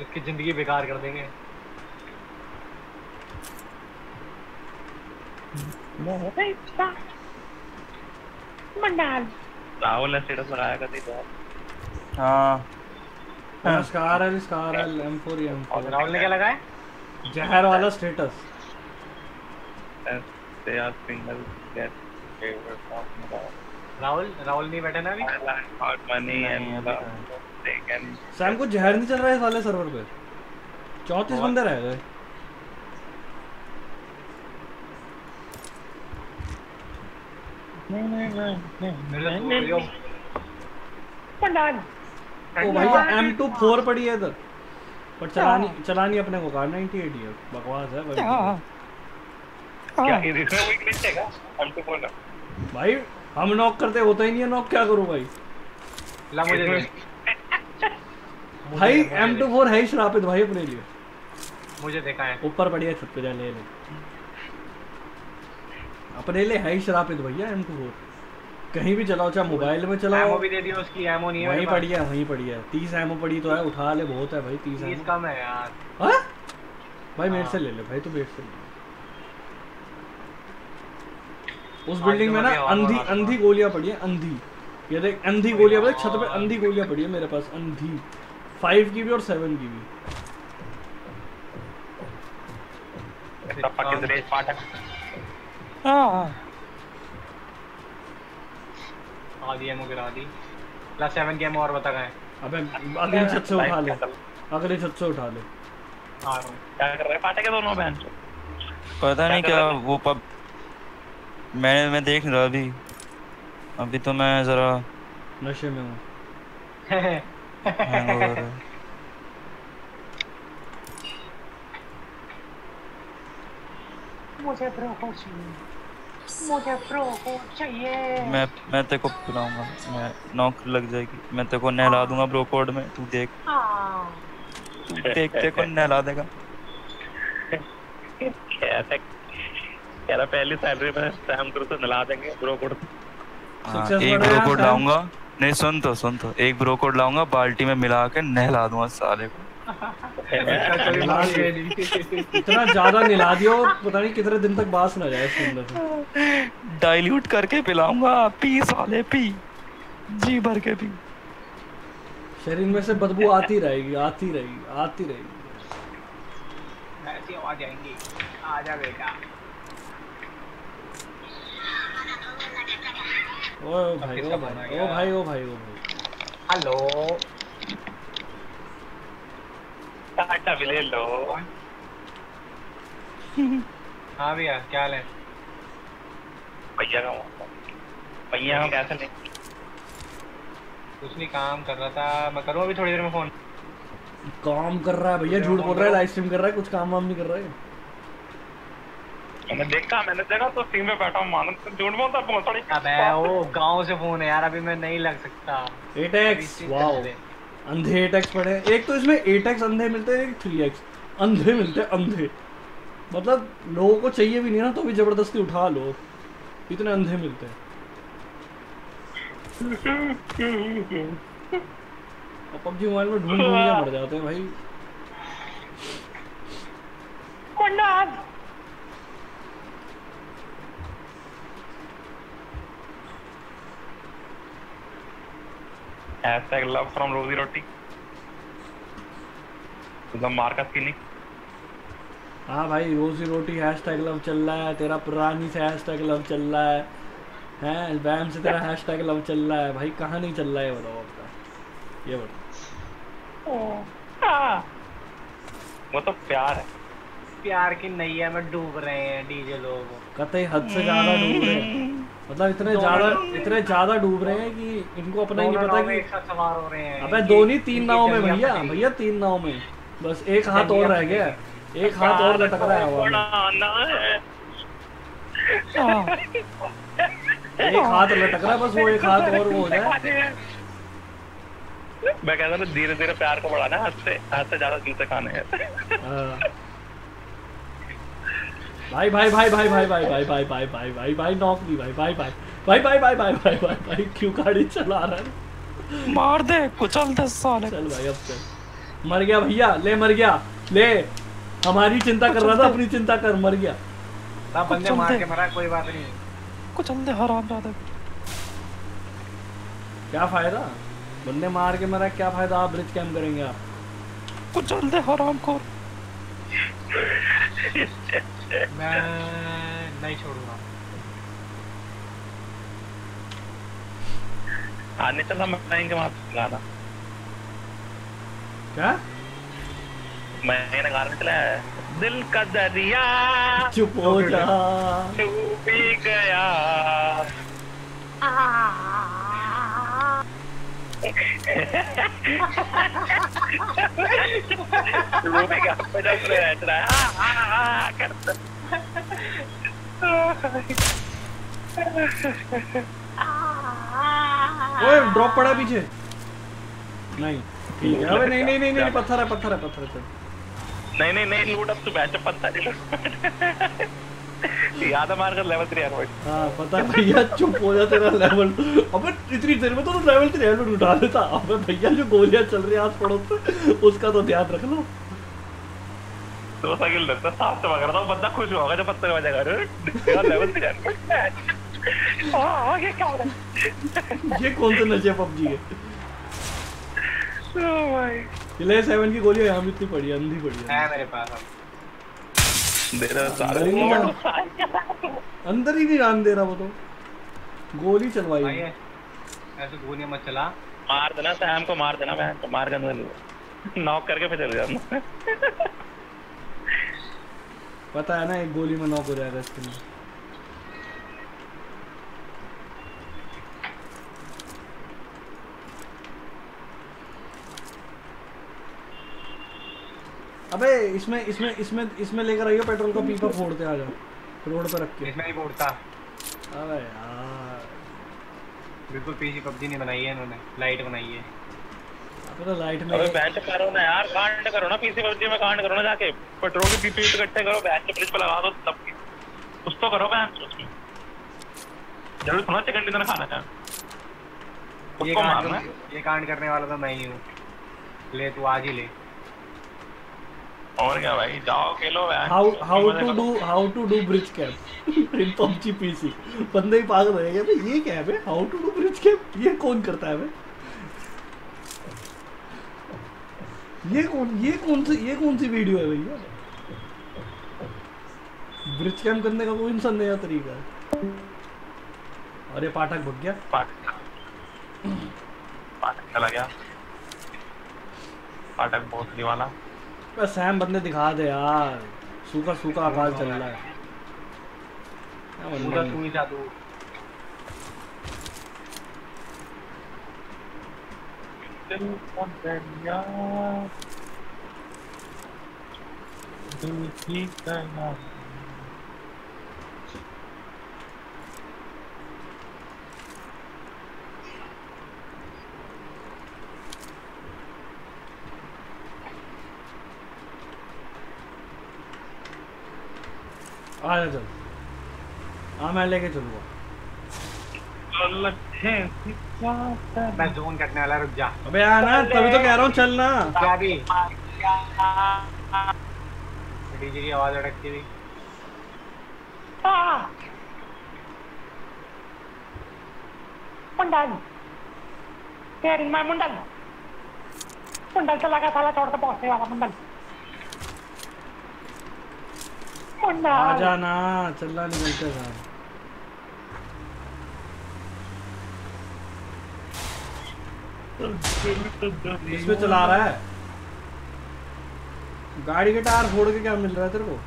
इसकी ज़िंदगी बेकार कर देंगे। मंडाल राहुल ने स्टेटस लगाया करती तो। हाँ। नमस्कार है है और राहुल ने क्या लगाया? जहर वाला status they are single get favorite of Rahul Rahul नहीं बैठा ना अभी? hot money and they can Sam को जहर नहीं चल रहा है इस वाले सर्वर पे? चौंतीस बंदे रह गए। मेरे से दूर हो जाओ। मंडाल ओ भैया एम टू फोर पड़ी है इधर पर चलानी चलानी अपने को कार 98 ही है बकवास है भाई क्या इसमें कोई है क्या हम तो बोल भाई हम नॉक करते होता ही नहीं है नॉक क्या करूँ भाई ला मुझे भाई एम टू फोर है ही श्रापित भाई अपने लिए मुझे देखा है ऊपर पड़ी है छत पे जा ले ले अपने लिए है ही श्रापित भैया एम टू फोर कहीं भी चलाओ चाहे मोबाइल में चलाओ। एमओ भी दे दियो उसकी एमओ नहीं है वहीं पड़ी है वहीं पड़ी है। तीस एमओ पड़ी तो है उठा ले बहुत है भाई तीस तीस कम है यार। हाँ? भाई मेरे हाँ। से ले ले भाई तू मेरे से ले। उस बिल्डिंग तो में ना भी और अंधी अंधी गोलियाँ पड़ी है अंधी। ये देख अंधी गोलियाँ पड़ी छत पे अंधी गोलियाँ पड़ी है मेरे पास अंधी। फाइव की भी और सेवन की भी। रेस पाठक हाँ। आधी एमओ गिरा दी। ला सेवन की एमओ और बता गए अबे अगली छत से उठा ले। अगली छत से उठा ले। आ रहा हूँ। क्या कर रहे हैं? पाठक है दोनों बहन। पता नहीं क्या वो पब मैं मैं देख रहा अभी। अभी तो मैं जरा नशे में हूँ। मुझे चाहिए मुझे प्रो चाहिए। मैं मैं तेरे को पिलाऊँगा मैं नौकरी लग जाएगी। मैं तेरे को नहला दूँगा ब्रो कोड में। तू देख। हाँ। तू देख तेरे को नहला देगा। कैसे कह रहा पहली सैलरी में सैम करो तो नला देंगे ब्रो कोड हाँ, एक बढ़ेगा, ब्रो कोड लाऊँगा। नहीं सुन तो सुन तो। एक ब्रो कोड लाऊँगा बाल्टी में मिला के नहला दूँगा साले को। इतना ज़्यादा निला दिया पता नहीं कितने दिन तक बास ना जाए इसके अंदर डाइल्यूट करके पिलाऊँगा पी साले पी जी भर के पी। शरीर में से बदबू आती रहेगी आती रहेगी आती रहेगी। ऐसी आवाज़ आएँगी। आजा बेटा। ओ भाई ओ भाई ओ भाई ओ भाई ओ भाई। हेलो। टाटा भी ले लो। हाँ भैया क्या हाल है? भैया का भैया का कैसे नहीं। कुछ नहीं काम कर रहा था। मैं करूँ अभी थोड़ी देर में फ़ोन? काम कर रहा है भैया झूठ बोल रहा है लाइव स्ट्रीम कर रहा है कुछ काम वाम नहीं कर रहा है। मैंने देखा मैंने देखा तो स्ट्रीम में बैठा हूँ मानो तो झूठ बोलता बहुत थोड़ी अबे वो गाँव से फ़ोन है यार अभी मैं नहीं लग सकता। 8x वाओ अंधे 8x पड़े एक तो इसमें 8x अंधे मिलते हैं, एक 3x अंधे मिलते हैं, अंधे। मतलब लोगों को चाहिए भी नहीं ना तो भी ज़बरदस्ती उठा लो। इतने अंधे मिलते हैं। पबजी मोबाइल में ढूंढ ढूंढ के मर जाते हैं भाई। हैशटैग लव फ्रॉम रोजी रोटी एकदम मार्कस की नहीं हाँ भाई रोजी रोटी हैशटैग लव चल रहा है। तेरा पुरानी से हैशटैग लव चल रहा है। हैं बैम से तेरा हैशटैग लव चल रहा है। भाई कहाँ नहीं चल रहा है ये बताओ आपका ये बताओ। वो तो प्यार है। प्यार की नैया में डूब रहे हैं डीजे लोग। कतई हद से ज़्यादा डूब रहे हैं। मतलब इतने ज़्यादा इतने ज़्यादा डूब रहे हैं कि इनको अपना ही नहीं पता कि एक सवार हो रहे हैं। अबे इनकी- दो तीन नाव में भैया भैया तीन नाव में। बस एक हाथ और रह गया। एक हाथ और लटक रहा है हवा में। एक हाथ लटक रहा है बस वो एक हाथ और वो हो जाए। मैं कहता हूँ धीरे धीरे प्यार को बढ़ाना है हाथ से हाथ से ज़्यादा दिल से खाने हैं। हाँ। भाई भाई भाई भाई भाई भाई भाई भाई भाई भाई भाई भाई नॉक नहीं भाई भाई भाई भाई भाई भाई भाई भाई भाई भाई क्यों गाड़ी चला रहा है मार दे कुचल दे साले चल भाई अब चल मर गया भैया ले मर गया ले हमारी चिंता कर रहा था अपनी चिंता कर मर गया ना बंदे मार के मरा कोई बात नहीं कुचल दे हराम जादा क्या फ़ायदा बंदे मार के मरा क्या फ़ायदा आप ब्रिज कैम करेंगे आप कुचल दे हराम खोर मैं नहीं छोड़ूँगा। आने चला मनाएँगे वहाँ पे गाना क्या? मैंने गाना चला है। दिल का दरिया चुप हो जा। डूब ही गया। है ओए ड्रॉप पड़ा पीछे। नहीं, ठीक है। अबे, नहीं नहीं नहीं पत्थर है पत्थर है पत्थर है नहीं नहीं नहीं लूट अब तू बैच पत्ता नहीं याद है मार कर लेवल थ्री यार हाँ पता है भैया चुप हो जा तेरा लेवल अबे इतनी देर में तो लेवल थ्री हेलमेट उठा लेता अबे भैया जो गोलियाँ चल रही है आस पड़ोस पे उसका तो ध्यान रखना दो साइकिल लगता साफ़ से मगर था बंदा खुश होगा जब पत्थर बजेगा अरे लेवल थ्री यार हाँ ये क्या हो रहा है ये कौन से नशे पबजी है ओ भाई किले सेवन की गोलियाँ यहाँ भी इतनी पड़ी है अंधी पड़ी है है मेरे पास अब दे रहा अंदर ही नहीं जान। अंदर ही नहीं जान दे रहा वो तो। गोली चलवाई। है। ऐसे गोलियाँ मत चला। मार देना सैम को मार देना मैं। मार गन ले नॉक करके फिर चले जाना पता है ना एक गोली में नॉक हो जाएगा इसके लिए। अबे इसमें इसमें इसमें इसमें लेकर आइयो पेट्रोल का पीपा फोड़ते आ जाओ। रोड पे रख के। इसमें नहीं फूटता अबे यार। बिल्कुल पीसी पबजी नहीं बनाई है इन्होंने लाइट बनाई है। अबे तो लाइट में अबे बेंच करो ना यार कांड करो ना पीसी पबजी में कांड करो ना जाके। पेट्रोल के पीपी इकट्ठे करो बेंच ब्रिज पे लगा दो तब कुछ तो करो बेंच उसमें ज़रूर थोड़ा चिकन डिनर खाना है ये कांड ये कांड करने वाला तो मैं ही हूँ। ले तू आज ही ले। और क्या भाई जाओ खेलो. How how to do how to do bridge cap in PUBG PC बंदे ही पागल रहेंगे भाई ये क्या है बे how to do bridge cap ये कौन करता है बे ये कौन ये कौन सी ये कौन सी वीडियो है भैया? ब्रिज कैम करने का कोई इंसान नया तरीका है। अरे पाठक भग गया। पाठक। पाठक चला गया। पाठक भोसड़ी वाला बस सैम बंदे दिखा दे यार। सूखा सूखा अकाल चल रहा है। पूरा तू ही जादू। दिल का आ जा चल हाँ मैं लेके चलूँगा मैं जोन कटने वाला रुक जा अबे आना तभी तो कह रहा हूँ चलना क्या भी डीजे की आवाज़ अटकती हुई मुंडल तेरी मैं मुंडल मुंडल चला गया साला छोड़ के पहुँचने वाला मुंडल आ जाना चलना निकलते था। इसमें चला रहा है। गाड़ी के टायर फोड़ के क्या मिल रहा है तेरे को?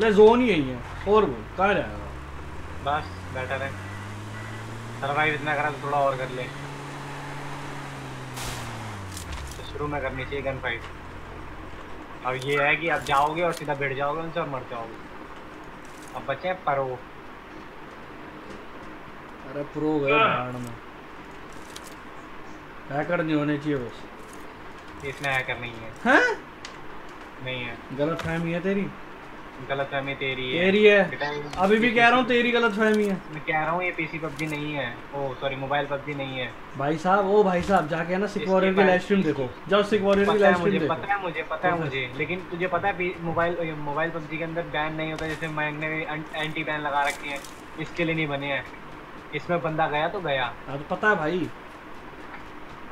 ले जोन ही यही है। और बोल कहाँ जाएगा बस बेटर है सरवाइव इतना करा तो थोड़ा और कर ले। तो शुरू में करनी चाहिए गन फाइट अब ये है कि आप जाओगे और सीधा बैठ जाओगे उनसे और मर जाओगे। अब बचे पर अरे प्रो गए भाड़ में। हैकर नहीं होने चाहिए बस। इसमें हैकर नहीं है। हैं? नहीं है। गलत फहमी है तेरी? तेरी है। तेरी है। अभी भी कह रहा हूँ तेरी गलत फहमी है। मैं कह रहा हूँ ये पीसी पबजी नहीं है। ओ सॉरी मोबाइल पबजी नहीं है। भाई साहब ओ भाई साहब जाके ना सिक वॉरियर की लाइव स्ट्रीम देखो। जाओ सिक वॉरियर की पता है लाइव मुझे स्ट्रीम पता है मुझे पता है मुझे। लेकिन तुझे पता है मोबाइल मोबाइल पबजी के अंदर बैन नहीं होता जैसे मैंग ने एंटी बैन लगा रखे हैं। इसके लिए नहीं बने हैं। इसमें बंदा गया तो गया। हाँ तो पता है भाई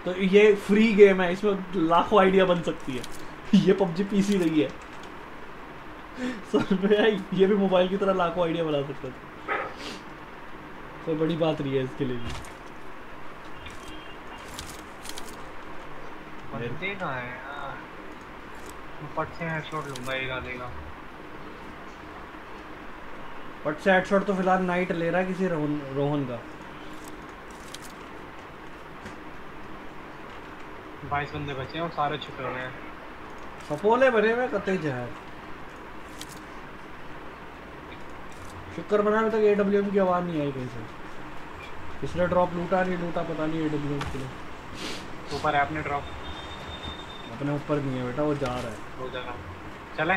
तो ये फ्री गेम है। इसमें लाखों आइडिया बन सकती है। ये पबजी पीसी रही है। में ये भी मोबाइल की तरह लाखों आइडिया बना सकता था। कोई बड़ी बात नहीं है इसके लिए भी। बंदे कहाँ है यार? मैं पट से हेडशॉट लूँगा एक आधेगा बट से हेडशॉट तो फ़िलहाल नाइट ले रहा है किसी रोहन रोहन का। बाईस बंदे बचे हैं और सारे छुपे हुए हैं। सपोले बने हुए कतई जहर। शुक्र अभी तक एडब्ल्यूएम की आवाज़ नहीं आई कहीं से। इसने ड्रॉप लूटा नहीं लूटा पता नहीं एडब्ल्यूएम के लिए। ऊपर है अपने ड्रॉप अपने ऊपर नहीं है बेटा वो जा रहा है। चले?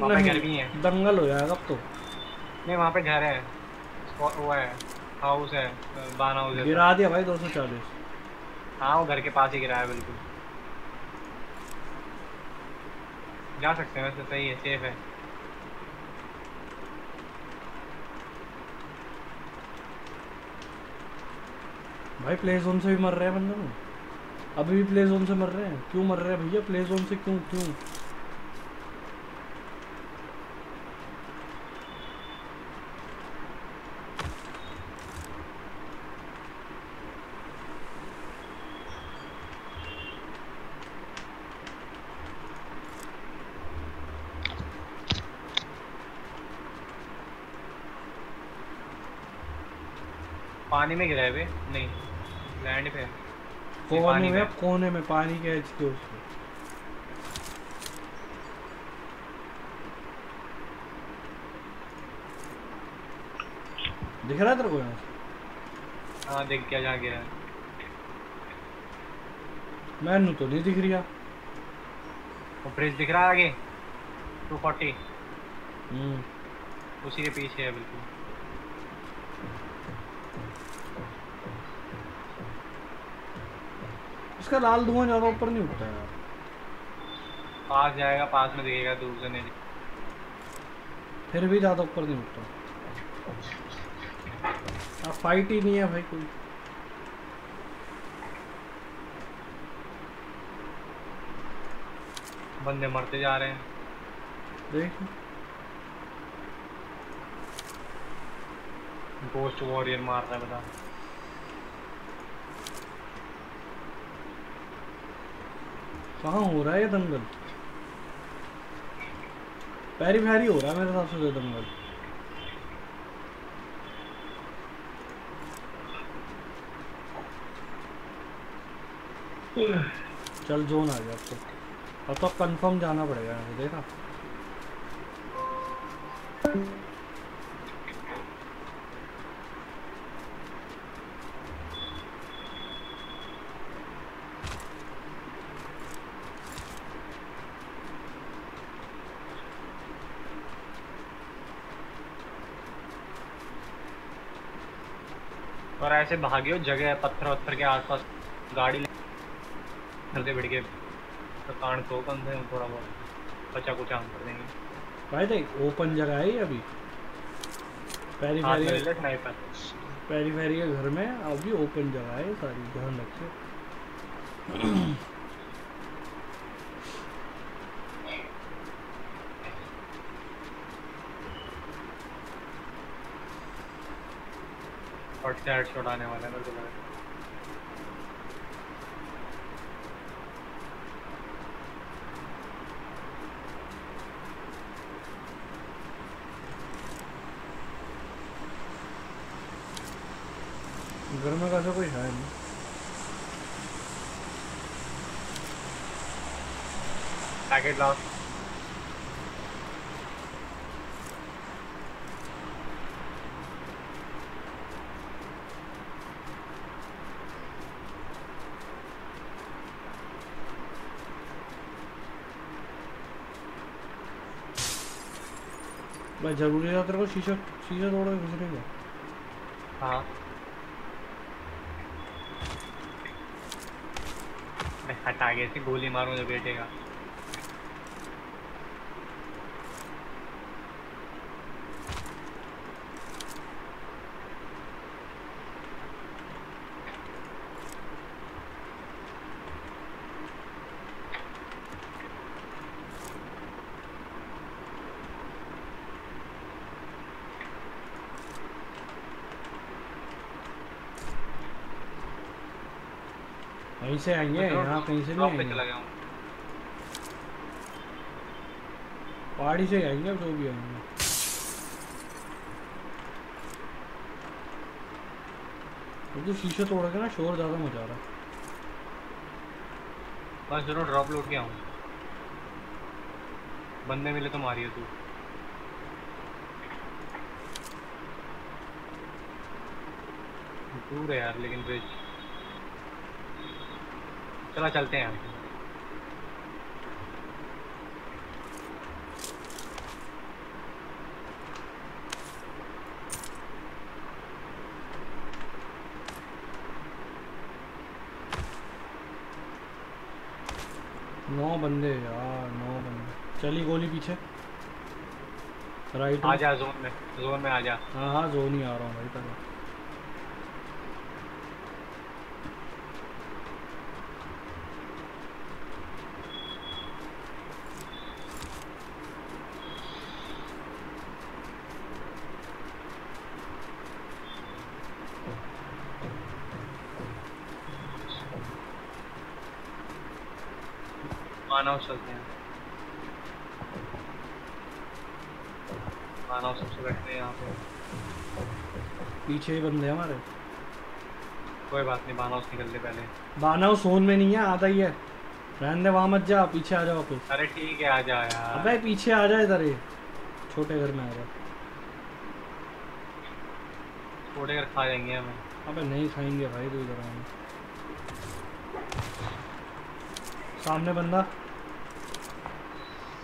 घर भी है। दंगल हो जाएगा अब तो। नहीं वहाँ पे घर है। वो है हाउस है बान हाउस है। गिरा दिया भाई 240 हाँ वो घर के पास ही गिरा है बिल्कुल। जा सकते हैं वैसे सही है सेफ़ है। भाई प्ले जोन से भी मर रहे हैं बंदे में अभी भी प्ले जोन से मर रहे हैं। क्यों मर रहे हैं भैया? प्ले जोन से क्यों क्यों? पानी में गिरा है नहीं लैंड पे कोने में। कोने में पानी के एज के उसमें। दिख रहा है तेरे को यहाँ हाँ देख क्या गिरा है। मैनू तो नहीं दिख रहा वो ब्रिज दिख रहा है आगे। Two forty hmm. उसी के पीछे है बिल्कुल। इसका लाल धुआँ ज़्यादा ऊपर नहीं उठता यार पास जाएगा पास में दिखेगा दूर से नहीं। फिर भी ज़्यादा ऊपर नहीं उठता अब फाइट ही नहीं है भाई कोई। बंदे मरते जा रहे हैं। देख। गोस्ट वॉरियर मार रहा है बता। कहाँ हो रहा है ये दंगल? पैरी फैरी हो रहा है मेरे हिसाब से दंगल। चल जोन आ गया तो। अब तो कंफर्म जाना पड़ेगा देखा। ऐसे भागे हो जगह है पत्थर वत्थर के आसपास गाड़ी चलते बैठ के तो कांड तो कम से थोड़ा बहुत बचा कुछ हम कर देंगे। भाई देख ओपन जगह है अभी। पैरी बार स्नाइपर पैरी फैरी के घर में अभी ओपन जगह है सारी ध्यान रखिए। और से हेडशॉट आने वाला है मेरे को लग है। घर में कैसा कोई है नहीं पैकेट लाओ भाई ज़रूरी है तेरे को शीशा शीशा तोड़ के घुसने का हाँ। मैं हटा के से गोली मारूं जब बेटे का वहीं से आएँगे यहाँ कहीं से नहीं आएँगे। पहाड़ी से आएँगे जो भी आएँगे। तो शीशे तोड़ के ना शोर ज़्यादा मचा रहा है। बस ज़रूर ड्रॉप लूट के आऊँ बंदे मिले तो मारिए तू। दूर है यार लेकिन ब्रिज चला चलते हैं नौ बंदे यार नौ बंदे। चली गोली पीछे। राइट आ जा जोन में जोन में आ जा। हाँ हाँ जोन ही आ रहा हूँ भाई पहले मानव चलते हैं मानव सबसे बैठते हैं यहाँ पे पीछे ही बंदे हमारे। कोई बात नहीं मानव से निकल ले पहले। बानव सोन में नहीं है आधा ही है। रहने दे वहाँ मत जा पीछे आ जा वापस अरे ठीक है आ जा यार। अबे पीछे आ जा इधर ये छोटे घर में आ जा। थोड़े कर खा जाएँगे हमें। अबे नहीं खाएँगे भाई तू इधर आना सामने बंदा।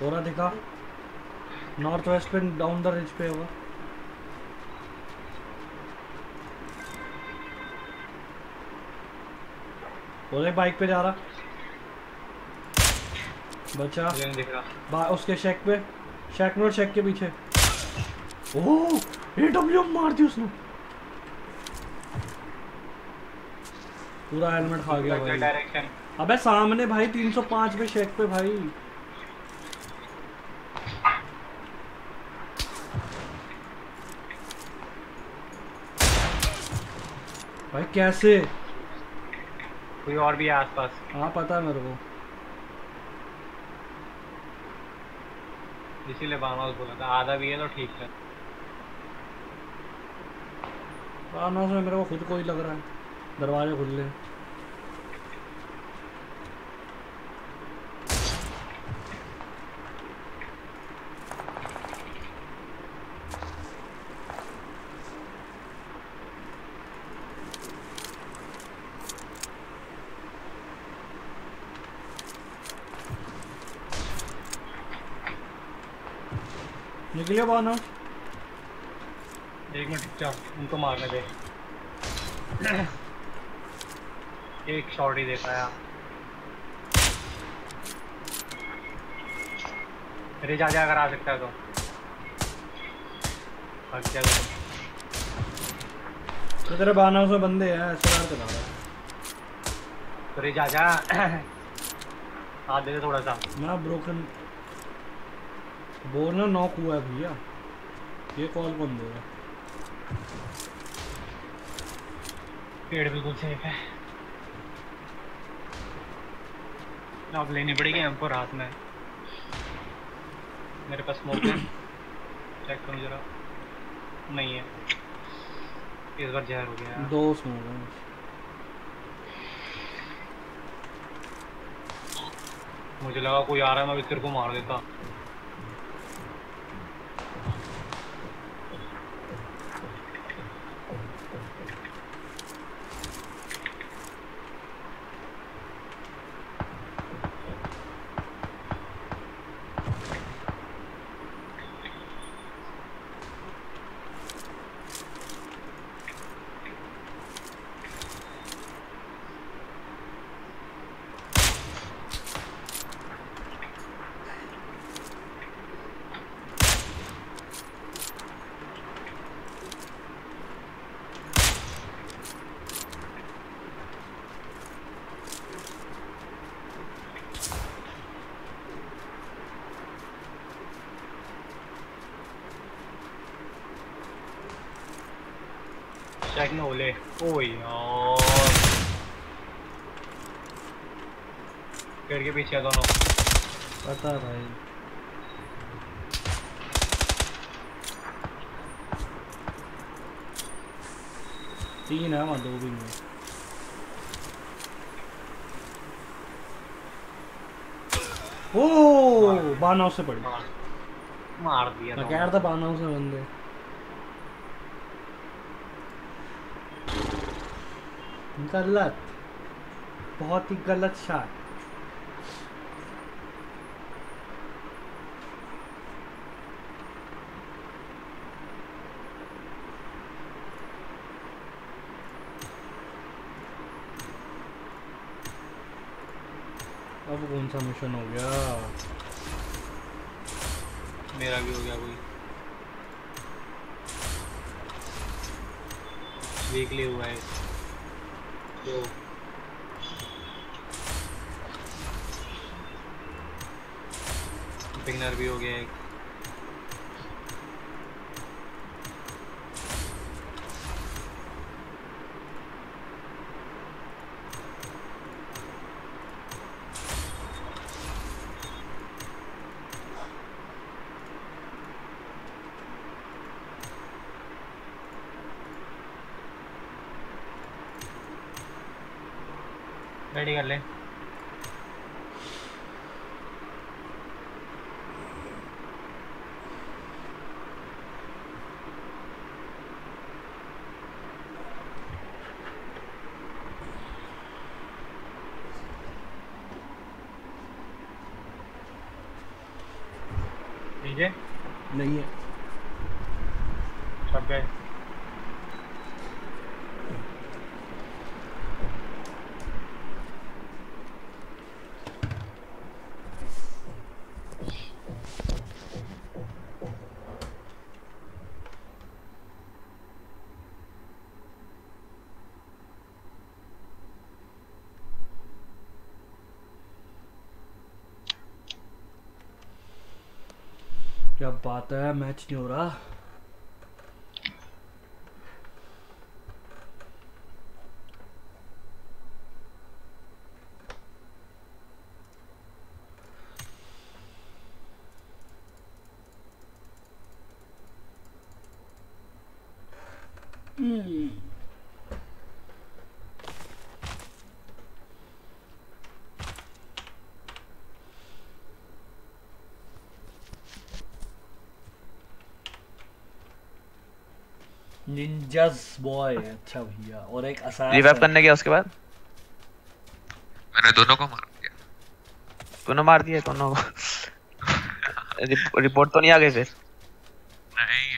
रहा दिखा। नॉर्थ वेस्ट पे डाउन द रिज पे होगा। वो देख बाइक पे जा रहा। बचा। नहीं दिख रहा। उसके शेक पे। शेक नोट शेक के पीछे। ओह ए डब्ल्यू मार दी उसने। पूरा हेलमेट खा गया भाई। डायरेक्शन अबे सामने भाई 305 पे शेक पे भाई। भाई कैसे? कोई और भी है आसपास? हाँ पता है मेरे को। इसीलिए बामास बोला था। आधा भी है तो ठीक है। आना में मेरे को खुद को ही लग रहा है। दरवाजे खुल ले। निकलिए बाना। एक मिनट जा उनको मारने दे। एक शॉट ही दे पाया अरे जा जा अगर आ सकता है तो। भाग जा तो तेरे बाना से बंदे हैं शरारत कर रहा है। अरे जा जा हाथ दे दे थोड़ा सा। ना ब्रोकन बोलना नॉक हुआ है भैया। ये कॉल बंद हो गया। पेड़ बिल्कुल सेफ़ है। अब लेनी पड़ेगी हमको रात में। मेरे पास स्मोक है। चेक करूँ जरा। नहीं है। इस बार जहर हो गया। दो स्मोक हैं। मुझे लगा कोई आ रहा है मैं भी तेरे को मार देता। चेक न ओले ओ यार पेड़ के पीछे दोनों पता भाई तीन है वहाँ दो भी नहीं ओ बानाव से पड़ी मार मार दिया मैं कह रहा था बानाव से बंदे गलत बहुत ही गलत शॉट। अब कौन सा मिशन हो गया? मेरा भी हो गया कोई। वीकली हुआ है। तो बिगनर भी हो गया एक। रेडी कर ले ठीक है नहीं है सब गए क्या बात है मैच नहीं हो रहा। निंजास बॉय अच्छा भैया। और एक असास रिवाइव करने गया उसके बाद? मैंने दोनों को मार दिया। तूने मार दिया दोनों को? रिपोर्ट तो नहीं आ गई फिर? नहीं।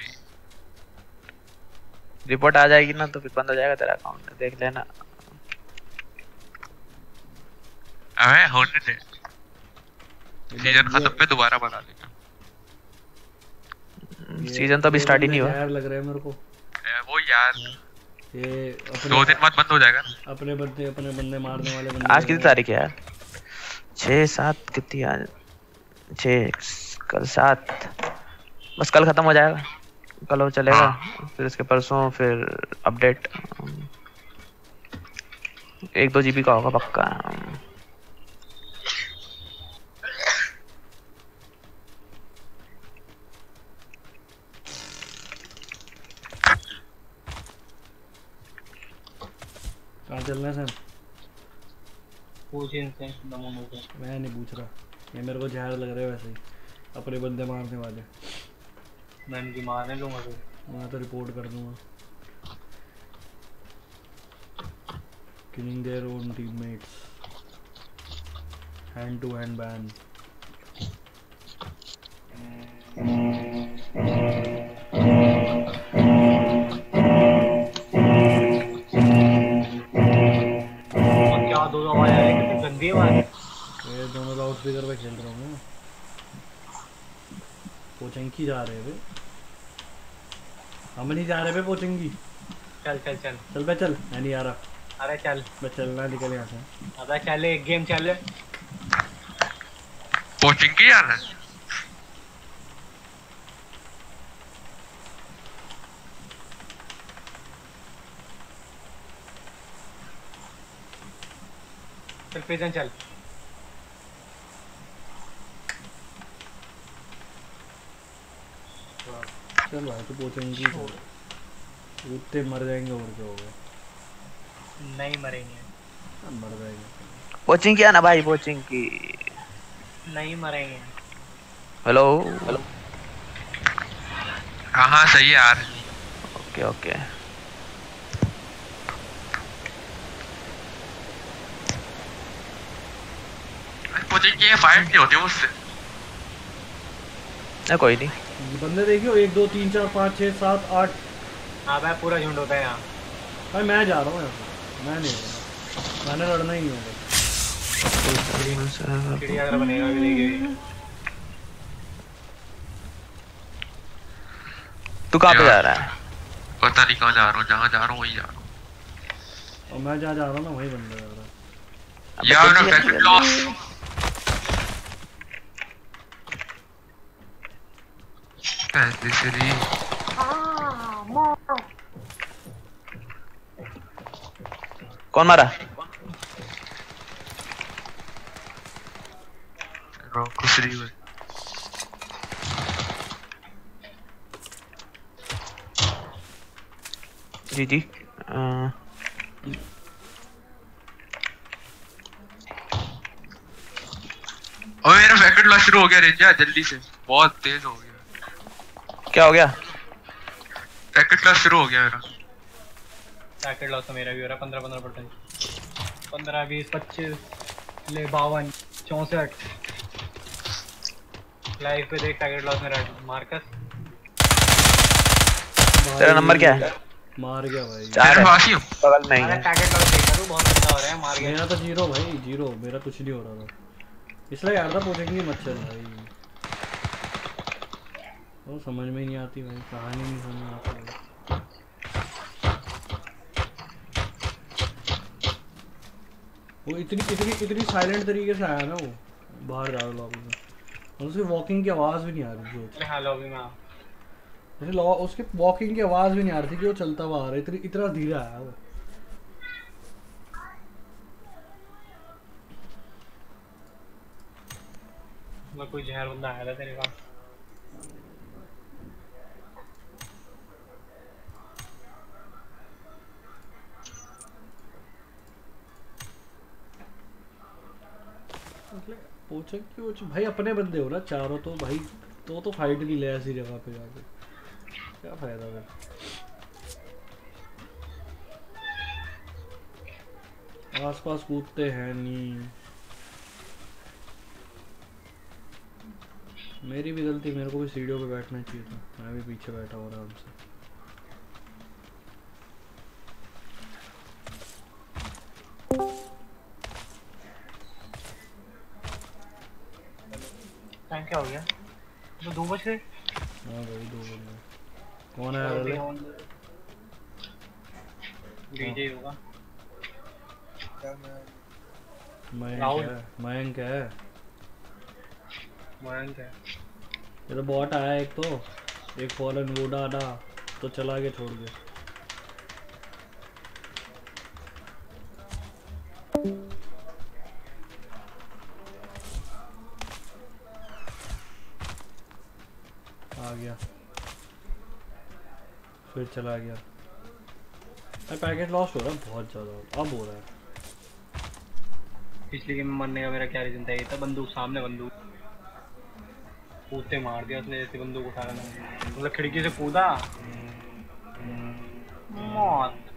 रिपोर्ट आ जाएगी ना तो फिर बंद हो जाएगा तेरा अकाउंट देख लेना। अबे होने दे सीज़न खत्म पे दोबारा बना लेंगे सीज़न तो अभी स्टार्ट ही नहीं हुआ। यार लग रहा है मेरे को। यार। ये अपने दो दिन बाद बंद हो जाएगा। अपने बंदे अपने बंदे मारने वाले बंदे आज कितनी तारीख है यार? छः सात कितनी आज? छः कल सात। बस कल खत्म हो जाएगा। कल हो चलेगा। फिर इसके परसों फिर अपडेट एक दो जीबी का होगा पक्का कहाँ चलना है सर पूछ इनसे नमूनों से मैं नहीं पूछ रहा। ये मेरे को जहर लग रहा है वैसे ही। अपने बंदे मारने वाले मैं। इनकी मारने लूँगा फिर। मैं तो रिपोर्ट कर दूँगा। Killing their own teammates. Hand to hand ban. ये दोनों लाउड स्पीकर पे खेल रहा हूँ मैं। पोचंकी जा रहे हैं बे हम नहीं जा रहे बे पोचंकी। चल चल चल। चल बे चल। मैं नहीं आ रहा। अरे चल। बे चलना निकल यहाँ से। अबे चल एक गेम चल। कोचिंग की रहा है? चल प्रिजन चल। चल भाई तो चल उतने मर जाएँगे और क्या होगा? नहीं मरेंगे। मर जाएँगे। कोचिंग किया ना भाई कोचिंग की। नहीं मरेंगे। हेलो हेलो हाँ हाँ? सही है यार। ओके ओके की फाइट नहीं होती मुझसे ना कोई नहीं। बंदे देखियो एक दो तीन चार पाँच छः सात आठ। हाँ भाई पूरा झुंड होता है यहाँ। भाई मैं जा रहा हूँ यहाँ मैं नहीं रहा। मैंने लड़ना ही देखिए तू कहाँ पे जा रहा है? पता नहीं कहाँ जा रहा हूँ जहाँ जा रहा हूँ वही जा रहा हूँ। और मैं जहाँ जा रहा हूँ ना वही बंदा जा रहा है। यार जल्दी। लॉस बेनिफिशियरी हाँ मोर कौन मारा? हुआ जी जी अ, और मेरा पैकेट लॉस शुरू हो गया रेंजा जल्दी से। बहुत तेज हो गया। क्या हो गया? पैकेट लॉस शुरू हो गया मेरा। पैकेट लॉस तो मेरा भी हो रहा है पंद्रह पंद्रह परसेंट। पंद्रह बीस पच्चीस ले बावन चौंसठ। लाइव पे देख पैकेट लॉस मेरा मार्कस। तेरा नंबर क्या है? मार गया भाई। चार तेरे है ही हूँ। बगल में ही है। पैकेट लॉस देखा तू बहुत गंदा हो रहा है मार गया। मेरा तो ज़ीरो भाई ज़ीरो। मेरा कुछ नहीं हो रहा था। इसलिए यार था पूछेंगे मच्छर भाई। वो समझ में नहीं आती भाई कहानी नहीं समझ आती। वो इतनी इतनी इतनी साइलेंट तरीके से आया ना वो बाहर जा रहा लॉबी में और उसकी वॉकिंग की आवाज़ भी नहीं आ रही थी हाँ लॉबी में। जैसे लॉ उसके वॉकिंग की आवाज़ भी नहीं आ रही थी कि वो चलता हुआ आ रहा है इतनी इतना धीरे आया वो मैं कोई जहर बंदा आया था तेरे पास पूछे कि वो भाई अपने बंदे हो ना, चारों तो भाई तो तो फाइट नहीं ले ऐसी जगह पे जाके। क्या फ़ायदा फिर? आसपास कूदते हैं नहीं। मेरी भी गलती, मेरे को भी सीढ़ियों पे बैठना चाहिए था। मैं भी पीछे बैठा हो आराम से। तो गए हाँ भाई दो बंदे कौन है अगले डीजे होगा। मयंक। है मयंक है। मयंक है। ये तो बॉट आया एक तो। एक फॉलन वो डाला तो चला के छोड़ गया फिर चला गया। पैकेट लॉस्ट हो रहा है बहुत ज़्यादा। अब हो रहा है। पिछली गेम में मरने का मेरा क्या रीजन था? ये था बंदूक सामने बंदूक। कूदते मार दिया उसने जैसे बंदूक उठा रहा मतलब खिड़की से कूदा? मौत।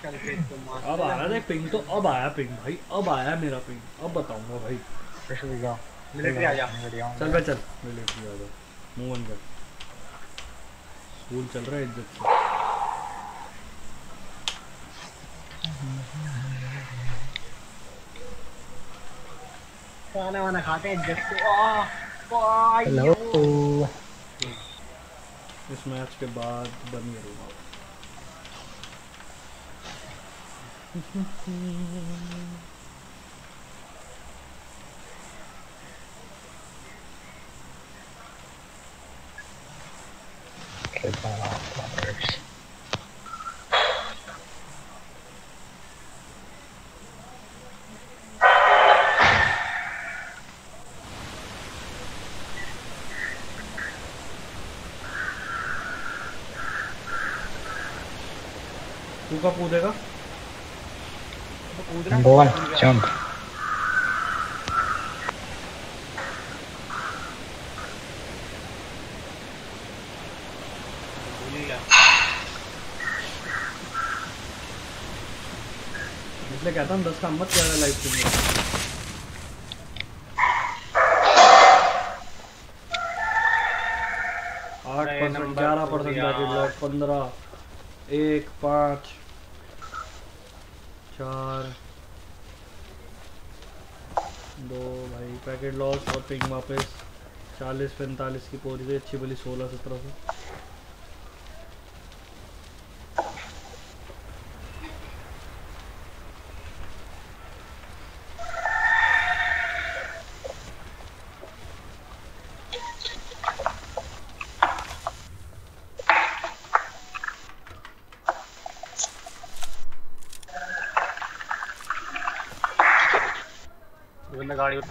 अब आ रहा है पिंग तो अब आया पिंग भाई अब आया मेरा पिंग अब बताऊँगा भाई। मिलिट्री आ जा चल बे चल। मिलिट्री आ जाओ। मूव ऑन कर। स्कूल चल रहा है इज़्ज़त से। खाना वाना खाते हैं जैसे हेलो इस मैच के बाद बंद करूँगा Kids on all floors. 누가 보호대가? One, jump. इसलिए कहता हूँ दस का मत क्या लाइव स्ट्रीम में आठ परसेंट ग्यारह परसेंट दिया। ब्लॉक पंद्रह एक पाँच चार। दो भाई पैकेट लॉस और पिंग वापस। चालीस पैंतालीस की पहुँच गई, अच्छी बोली, सोलह सत्रह सौ।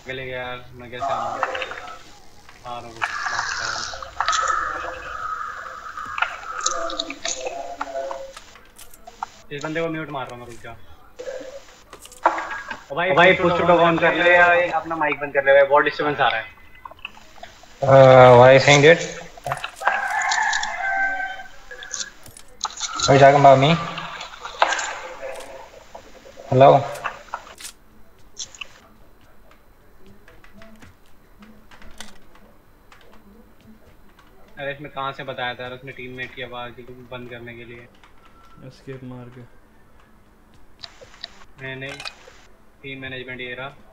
गया यार मैं कैसे आऊँ आ रहा इस बंदे को म्यूट मार रहा हूँ मैं रुक जा ओ भाई भाई पुश टू ऑन कर ले या अपना माइक बंद कर ले भाई बहुत डिस्टरबेंस आ रहा है you saying that? Are you talking about me? Hello? अरे इसमें कहाँ से बताया था उसने टीममेट की आवाज़ बंद करने के लिए? एस्केप मार के। नहीं नहीं टीम मैनेजमेंट ये रहा।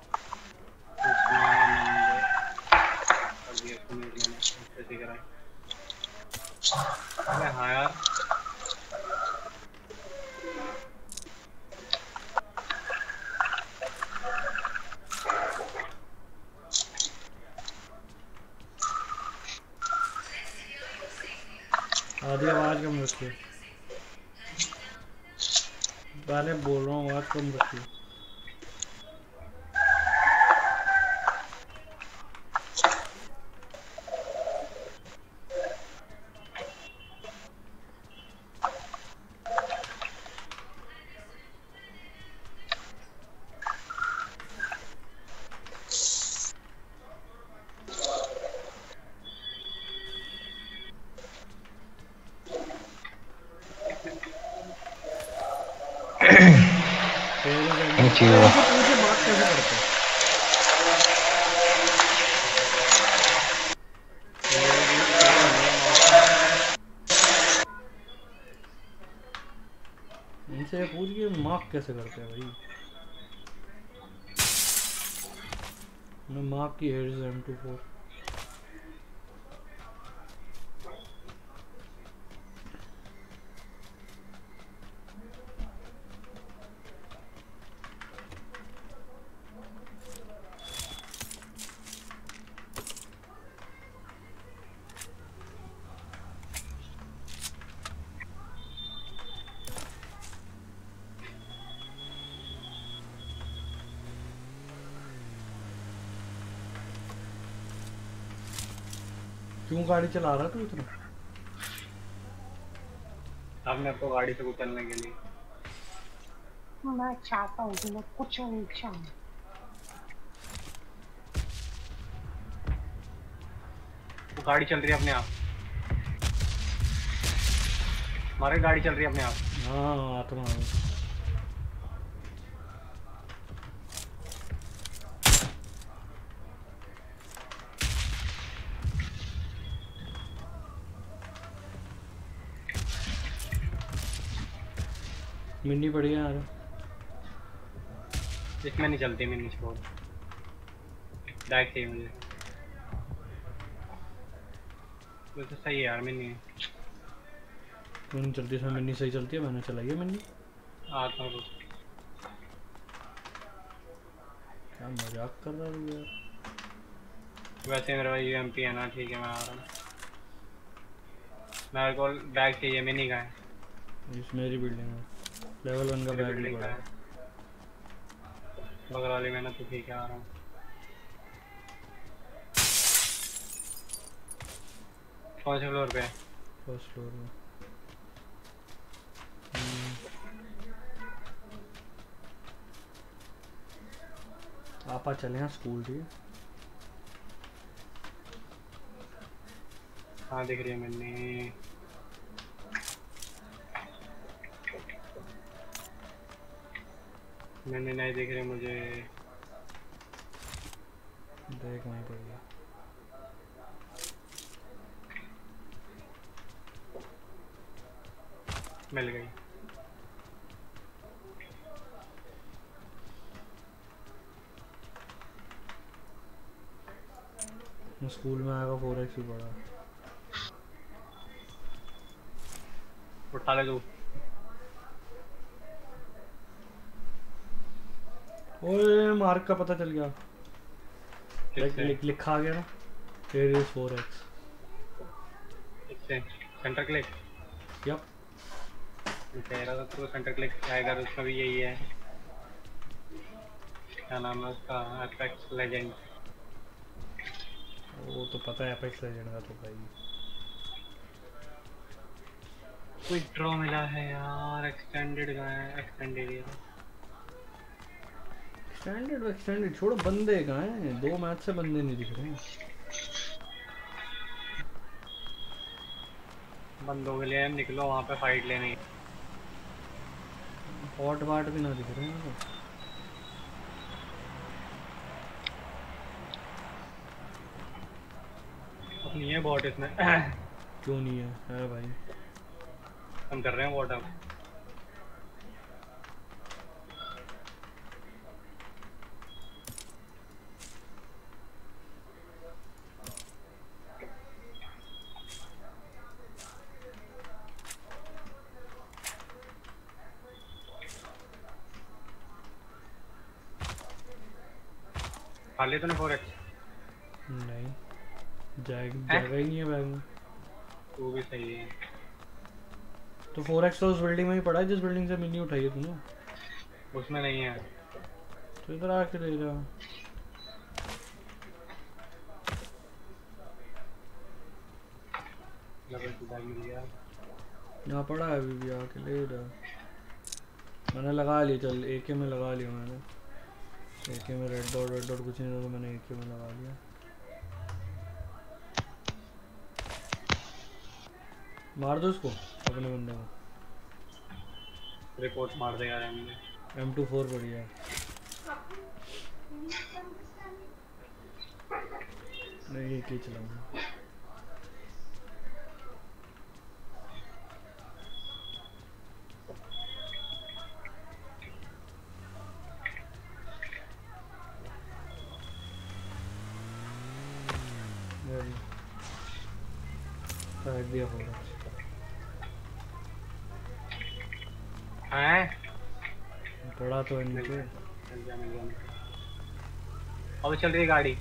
कम रखिए हैं? इनसे पूछ के मार्क कैसे करते हैं भाई मार्क की हेड एम टू फोर गाड़ी चला रहा तू इतना? अब मेरे को गाड़ी से उतरने के लिए। मैं चाहता हूँ कि मैं कुछ रिक्शा वो गाड़ी चल रही है अपने आप। हमारी गाड़ी चल रही है अपने आप। हाँ आत्मा। मिन्नी बढ़िया यार। इसमें नहीं चलती मिनी छोड़ डायरेक्ट चाहिए मुझे। वो तो सही है यार मिनी क्यों नहीं चलती इसमें मिन्नी सही चलती है मैंने चलाई है मिन्नी। आता हूँ। क्या मज़ाक कर रहा है यार। वैसे मेरा यू एम पी है ना ठीक है मैं आ रहा हूँ। मेरे को बैग चाहिए मिनी का। है इस मेरी बिल्डिंग में लेवल वन का बैग भी पड़ा। बगल वाली मैंने तो ठीक है आ रहा हूँ। कौन से फ्लोर पे। फ़र्स्ट फ्लोर में। हम्म। आपा चले हैं स्कूल है? हाँ दिख रही है मैंने मैंने नहीं देख रहे मुझे। देख वहीं पर गया मिल गई। मैं स्कूल में आएगा फोर एक्स ही पड़ा उठा ले तू। ओए मार्क का पता चल गया। लिख, लिख, लिखा आ गया ना। Here is 4x ठीक से सेंटर क्लिक यप कह रहा था तो सेंटर क्लिक आएगा तो उसका भी यही है। क्या नाम है उसका? एपेक्स लेजेंड वो तो पता है एपेक्स लेजेंड का तो भाई। कोई ड्रॉ मिला है यार? एक्सटेंडेड का है एक्सटेंडेड ये स्टैंडर्ड एक्सटेंडेड छोड़ो बंदे कहाँ हैं? दो मैच से बंदे नहीं दिख रहे हैं। बंदों के लिए निकलो वहाँ पे फाइट लेने। हॉट वाट भी ना दिख रहे हैं। तो। अपनी है बॉट इसमें। क्यों नहीं है? है भाई। हम कर रहे हैं बॉट अब। खाली तो नहीं फोर एक्स नहीं। जाएगा जाएगा ही नहीं है बैग में वो भी सही है। तो फोर तो उस बिल्डिंग में ही पड़ा है जिस बिल्डिंग से मिनी उठाई है तूने। उसमें नहीं है। तो इधर आके ले जा यहाँ पड़ा है अभी भी आके ले जा मैंने लगा लिया चल एक में लगा लिया मैंने। एक में रेड डॉट रेड डॉट कुछ नहीं तो मैंने एक में लगा दिया। मार दो उसको अपने बंदे को। रिपोर्ट मार देगा हमने एम टू फोर बढ़िया नहीं ये चलाऊँगा। Side दिया होगा हैं? पड़ा तो है नीचे। अब चल रही गाड़ी।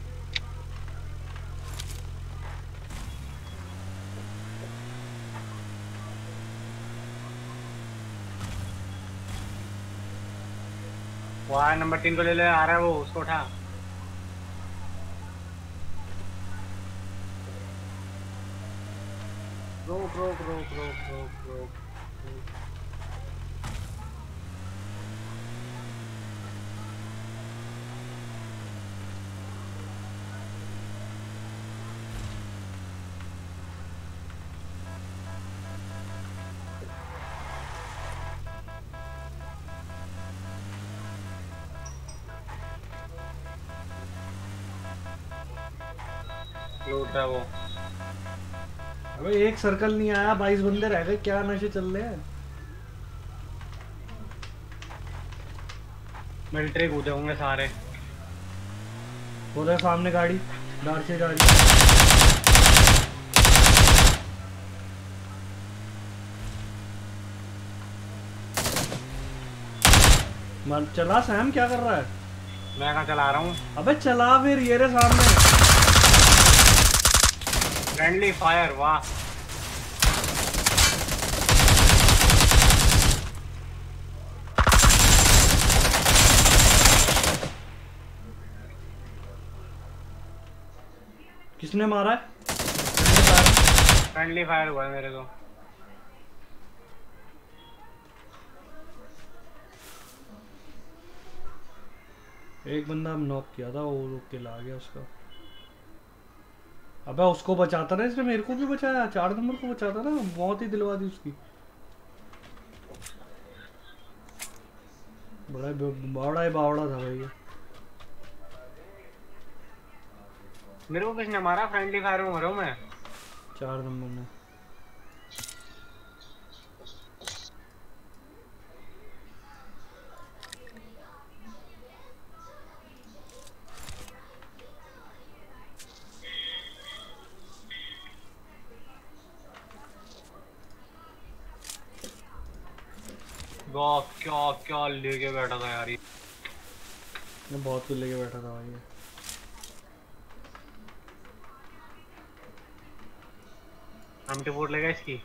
वाह नंबर तीन को ले ले आ रहा है वो उसको उठा। रोक रोक रोक रोक रोक रोक रोक। लूट रहा है वो अबे एक सर्कल नहीं आया बाईस बंदे रह गए क्या नशे चल रहे हैं? मिलिट्री कूदे होंगे सारे। हो रहा है सामने गाड़ी दार से गाड़ी। मन चला सैम क्या कर रहा है? मैं कहाँ चला रहा हूँ? अबे चला फिर ये रे सामने। फ्रेंडली फायर वाह। किसने मारा है? फ्रेंडली फायर हुआ है मेरे को। एक बंदा हम नॉक किया था वो रुक के ला गया उसका। अबे उसको बचाता ना इसने मेरे को भी बचाया चार नंबर को बचाता ना मौत ही दिलवा दी उसकी। बड़ा बावड़ा ही बावड़ा था भाई मेरे को किसने मारा? फ्रेंडली फायर में मरो हूँ मैं। चार नंबर में वाह क्या क्या लेके बैठा था यार मैं बहुत कुछ लेके बैठा था भाई। एमटी फोर लेगा इसकी।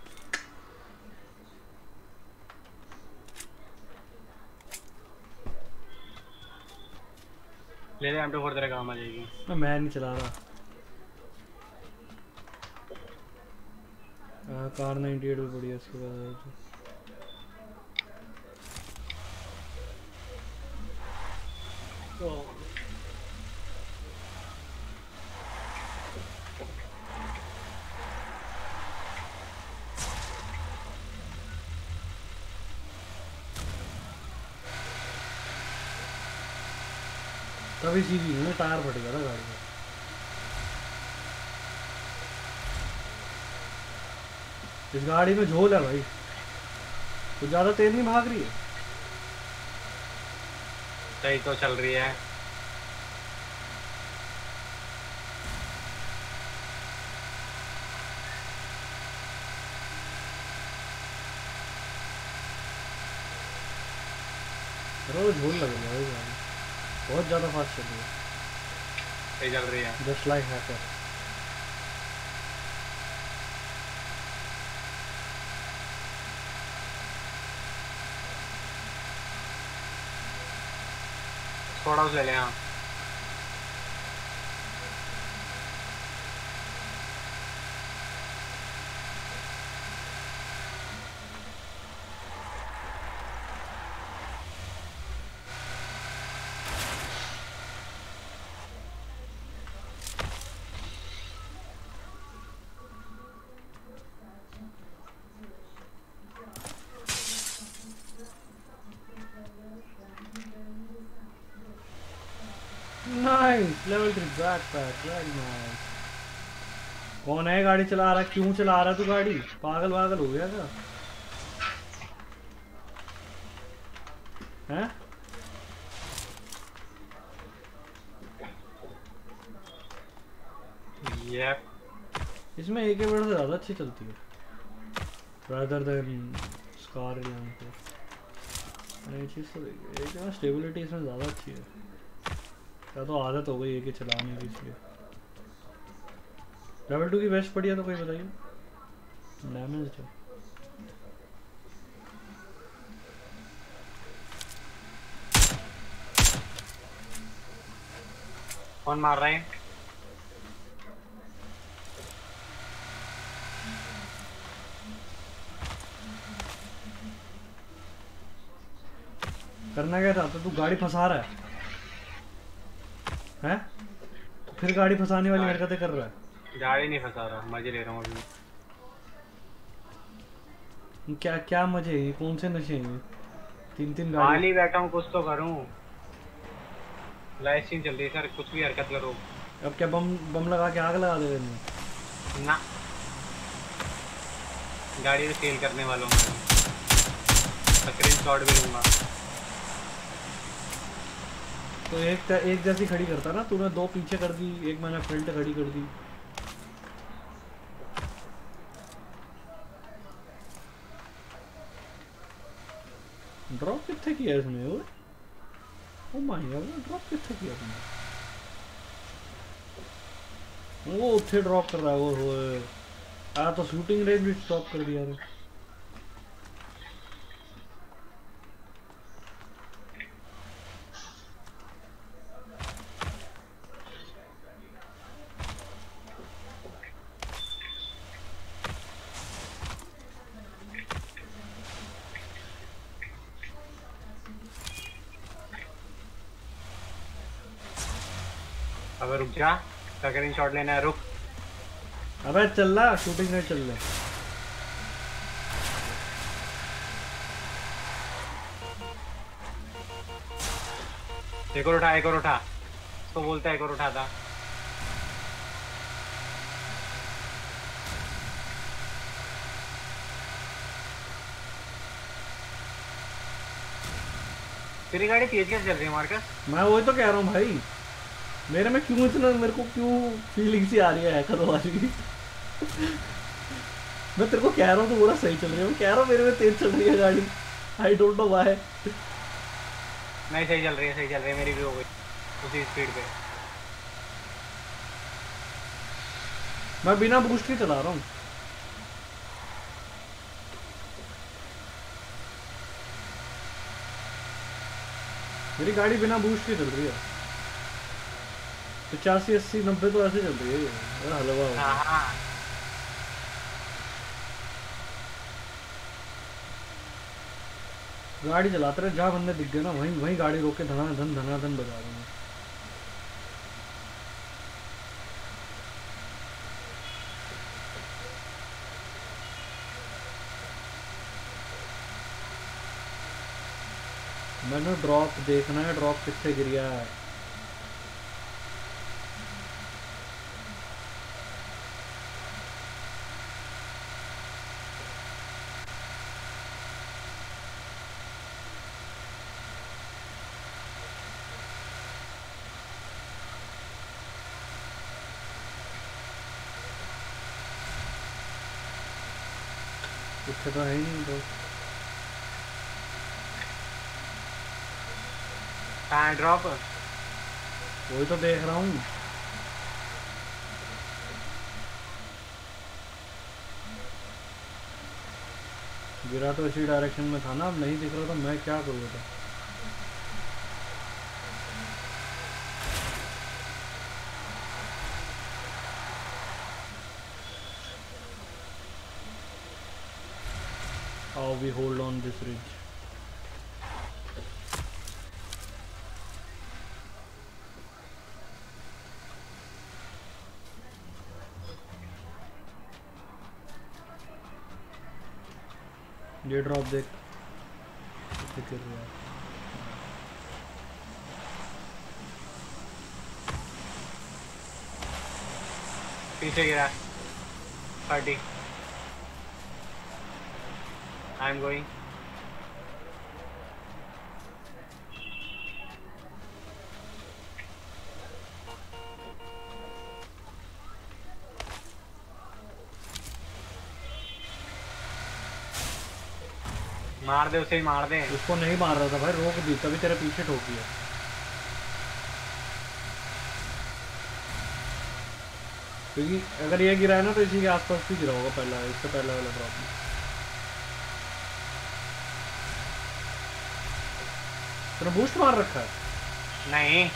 ले ले एमटी फोर तेरे काम आ जाएगी। मैं नहीं चला रहा। आ, कार 98 भी बढ़िया इसके बाद है तो। तभी सीधी ना टायर फट गया ना गाड़ी का इस गाड़ी में झोल है भाई। कुछ ज़्यादा तेज नहीं भाग रही है? सही तो चल रही है। रोज झोल लग रही है बहुत ज़्यादा फास्ट चल रही है। सही चल रही है। जस्ट लाइक हैकर थोड़ा उसे ले हाँ। बैकपैक वेरी नाइस कौन है गाड़ी चला रहा? क्यों चला रहा तू गाड़ी? पागल पागल हो गया क्या? हैं? यप इसमें एक वर्ड से ज़्यादा अच्छी चलती है। Rather देन स्कार इलेवन पे ये चीज़ तो एक स्टेबिलिटी इसमें ज़्यादा अच्छी है। या तो आदत हो गई है कि चलाने की इसलिए। लेवल टू की बेस्ट पड़ी है तो कोई बताइए। डैमेज है। कौन मार रहा है? करना क्या चाहता है? तू गाड़ी फंसा रहा है। हैं? फिर गाड़ी फंसाने वाली हरकतें कर रहा है। गाड़ी नहीं फंसा रहा मज़े ले रहा हूँ अभी। क्या क्या मज़े? हैं कौन से नशे हैं? तीन तीन गाड़ी खाली बैठा हूँ कुछ तो करूँ। लाइफ सीन चल रही है सर कुछ भी हरकत करो। अब क्या बम बम लगा के आग लगा दे नहीं ना। गाड़ी में सेल करने वाला हूँ मैं। स्क्रीन शॉट भी लूँगा। तो एक एक जैसी खड़ी करता ना, तूने दो पीछे कर दी, एक मैंने फ्रंट खड़ी कर दी। ड्रॉप कितने किया इसने ओए ओ माय गॉड ड्रॉप कितने किया तुमने वो ਉੱਥੇ ड्रॉप कर रहा है, वो आ तो शूटिंग रेंज भी स्टॉप कर दिया रे अगर रुक जा स्क्रीन शॉट लेना है रुक। अबे चल रहा शूटिंग रेंज चल रहा। एक और उठा एक और उठा। उसको बोलता है एक और उठा था। तेरी गाड़ी तेज कैसे चल रही है मार्कस मैं वही तो कह रहा हूँ भाई। मेरे में क्यों इतना मेरे को क्यों फीलिंग सी आ रही है हैकर वाली? मैं तेरे को कह रहा हूँ तो पूरा सही चल रही है। मैं कह रहा हूँ मेरे में तेज चल रही है गाड़ी। आई डोंट नो व्हाई नहीं सही चल रही है सही चल रही है मेरी भी हो गई उसी स्पीड पे। मैं बिना बूस्ट के चला रहा हूँ। मेरी गाड़ी बिना बूस्ट के चल रही है। पचासी अस्सी नब्बे तो ऐसे चल रही है हलवा हो हाँ गाड़ी चलाते रहे जहाँ बंदे दिख गए ना वहीं वहीं गाड़ी रोक के धना धन धना धन बजा रहे हैं। मैंने ड्रॉप देखना है ड्रॉप कितने गिर गया है? तो है ही नहीं तो ड्रॉप वही तो देख रहा हूँ। गिरा तो इसी डायरेक्शन में था ना अब नहीं दिख रहा तो मैं क्या करूँ we hold on this ridge. ये ड्रॉप देख। कितने गिर रहा है पीछे गिरा। पार्टी एम गोइंग मार दे उसे ही मार दे। उसको नहीं मार रहा था भाई, रोक दी, तभी तेरे पीछे ठोक दिया। क्योंकि अगर ये गिरा है ना तो इसी के आसपास भी गिरा होगा पहला, इससे पहला वाला ड्रॉप तेरा बूस्ट मार रखा है? नहीं।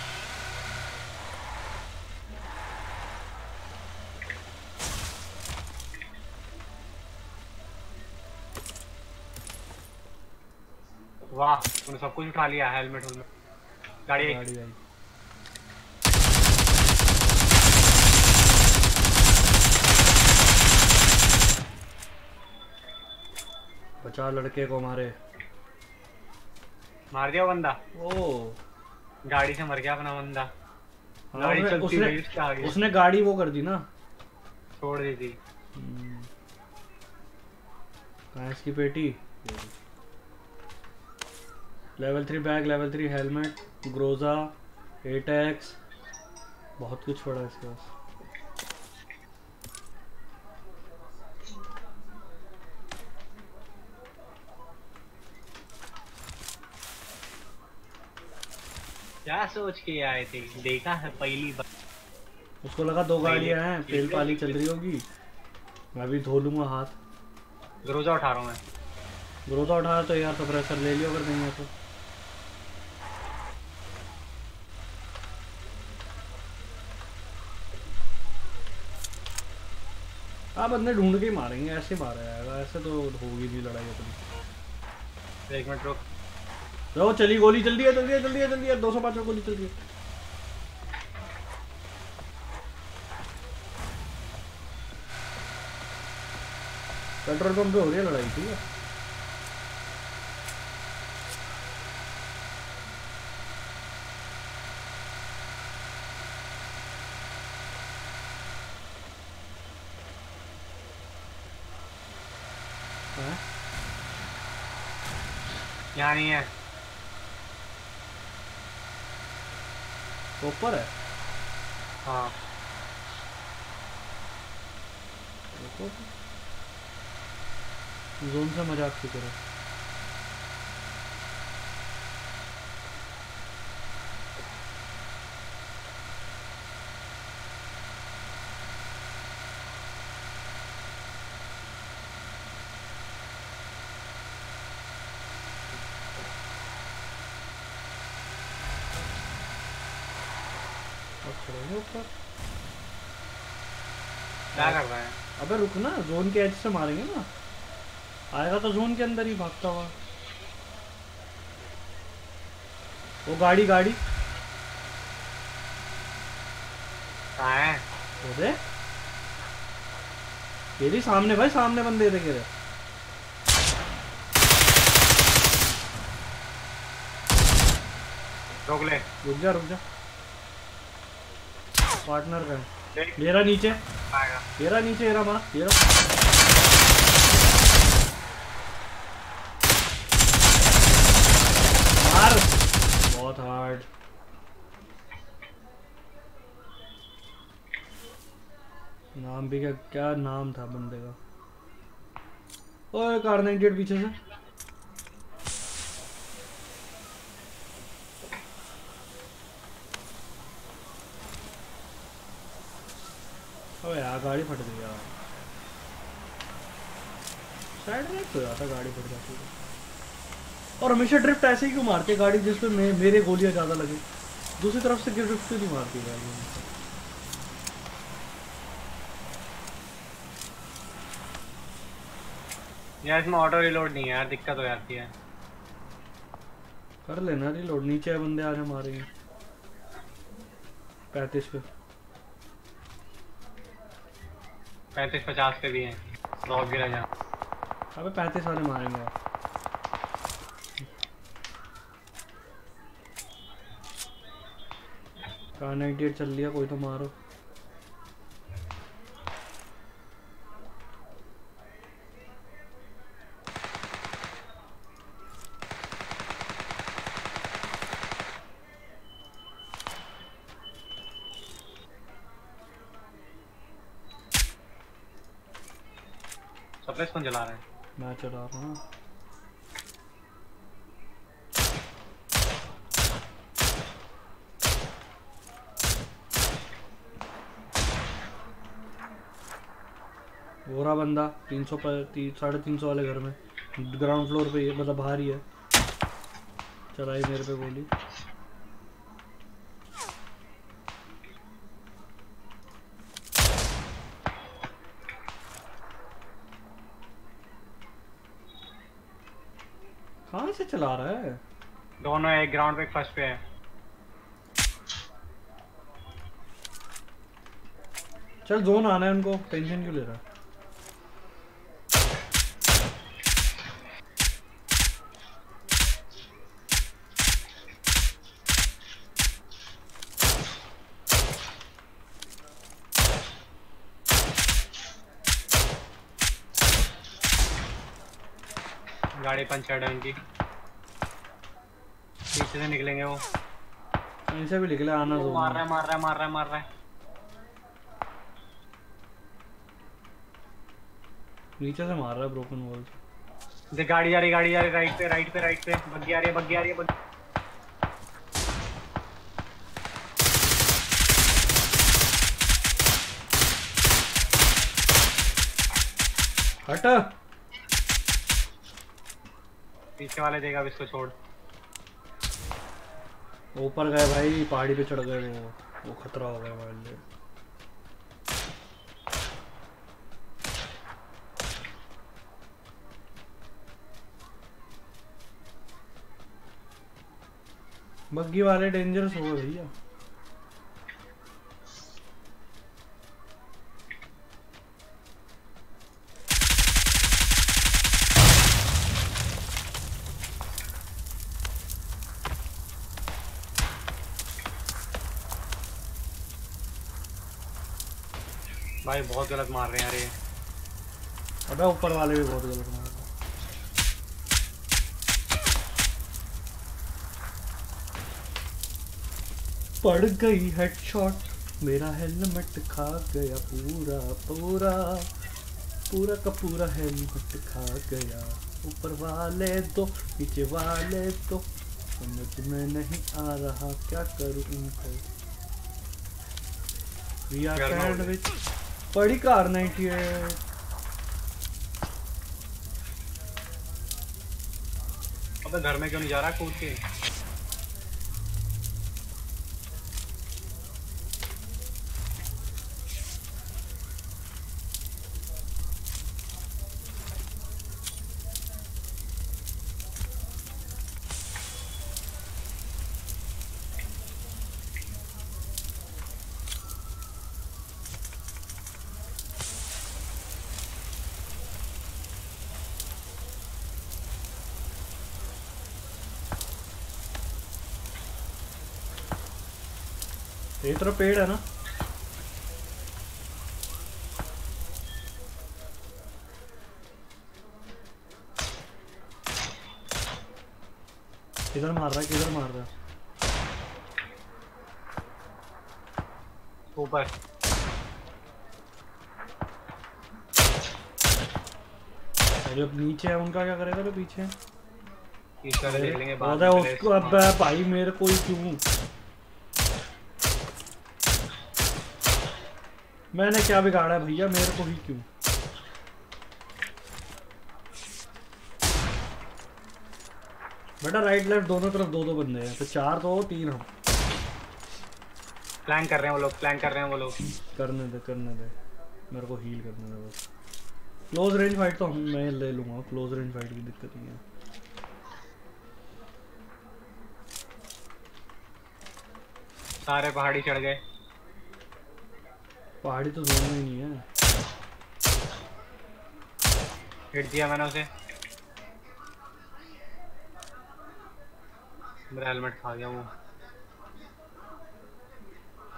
वाह तूने सब कुछ उठा लिया हेलमेट हेलमेट गाड़ी। गाड़ी आई। बचा लड़के को मारे मार दिया बंदा। ओ। गाड़ी से मर गया अपना बंदा। हाँ, गाड़ी चलती उसने उसके आगे। उसने गाड़ी वो कर दी ना। छोड़ दी थी। कहाँ है इसकी पेटी। Level three bag level three helmet Groza एटेक्स। बहुत कुछ पड़ा इसके पास क्या सोच के आए थे देखा है पहली बार। उसको लगा दो गाड़ियाँ हैं तेल पाली चल रही होगी। मैं भी धो लूँगा हाथ। ग्रोजा उठा रहा हूँ मैं। ग्रोजा उठाया तो यार सप्रेसर ले लियो अगर नहीं है तो। आप बंदे ढूंढ के ही मारेंगे ऐसे मारा जाएगा ऐसे तो होगी नहीं लड़ाई अपनी। एक मिनट रुक। रहो चली, गोली जल्दी है जल्दी है जल्दी है जल्दी है। दो सौ पाँच गोली चल रही है। पेट्रोल पंप पे हो रही है लड़ाई, ठीक है हैं? यहाँ नहीं है। ऊपर है। हाँ। जोन से मज़ाक की तरह अब चढ़ेंगे ऊपर क्या कर रहा है अबे रुक ना जोन के एज से मारेंगे ना। आएगा तो जोन के अंदर ही भागता हुआ। वो गाड़ी गाड़ी। दे ये भी सामने भाई सामने बंदे थे गिरे। रोक ले। रुक जा रुक जा। पार्टनर का मेरा नीचे। आएगा मेरा नीचे मेरा मार मेरा मार बहुत हार्ड नाम भी क्या क्या नाम था बंदे का ओए कार 98 पीछे से अबे यार गाड़ी फट गई यार। साइड में तो जाता गाड़ी फट जाती है और हमेशा ड्रिफ्ट ऐसे ही क्यों मारते हैं गाड़ी जिसपे मे, मेरे गोलियाँ ज़्यादा लगे? दूसरी तरफ़ से ड्रिफ्ट क्यों नहीं मारती गाड़ी? यार इसमें ऑटो रिलोड नहीं है यार दिक्कत हो जाती है। कर लेना रिलोड नीचे बंदे आ रहे मारेंगे। पैंतीस पे। पैंतीस पचास के भी हैं। रॉक गिरा जहाँ अबे पैंतीस वाले मारेंगे। एट चल लिया कोई तो मारो। मैं चला रहा हूँ। रहा बंदा, तीन सौ पर साढ़े तीन सौ वाले घर में। ग्राउंड फ्लोर पे मतलब बाहर ही है। चलाई मेरे पे गोली कहाँ से चला रहा है। दोनों एक ग्राउंड पे फ़र्स्ट पे है। चल जोन आना है उनको। टेंशन क्यों ले रहा है? गाड़ी पंचर है उनकी। पीछे से निकलेंगे वो। कहीं से भी निकले आना जोन मार रहा है मार रहा है मार रहा है मार रहा है। नीचे से मार रहा है ब्रोकन वॉल से। देख गाड़ी जा रही गाड़ी जा रही राइट पे राइट पे राइट पे। बग्गी आ रही है बग्गी आ रही है बग्गी। हट। पीछे वाले देगा अब इसको छोड़। ऊपर गए भाई, पहाड़ी पे चढ़ गए वो। वो खतरा हो गया हमारे लिए बग्गी वाले डेंजरस हो गए भैया। भाई बहुत गलत मार रहे हैं यार ये। अबे ऊपर वाले भी बहुत गलत मार रहे हैं। पड़ गई हेडशॉट मेरा हेलमेट खा गया पूरा पूरा। पूरा का पूरा हेलमेट खा गया। ऊपर वाले दो नीचे वाले दो। समझ में नहीं आ रहा क्या करूँ इनको? वी आर गर्मा हो बड़ी कार 98 अबे घर में क्यों नहीं जा रहा कूद के। ये तरफ़ पेड़ है ना। किधर मार रहा है किधर मार रहा है। ऊपर। जो नीचे है उनका क्या करेगा जो पीछे? है? देख लेंगे बाद में उसको अब भाई मेरे को ही क्यों मैंने क्या बिगाड़ा है भैया? मेरे को ही क्यों? बेटा राइट लेफ़्ट दोनों तरफ़ दो दो बंदे हैं तो चार तो तीन हम। प्लान कर रहे हैं वो लोग प्लान कर रहे हैं वो लोग। करने दे करने दे। मेरे को हील करने दे बस। क्लोज रेंज फाइट तो हम मैं ले लूँगा। क्लोज रेंज फाइट की दिक्कत नहीं है। सारे पहाड़ी चढ़ गए। पहाड़ी तो जोन में ही नहीं है। हिट दिया मैंने उसे। मेरा हेलमेट खा गया वो।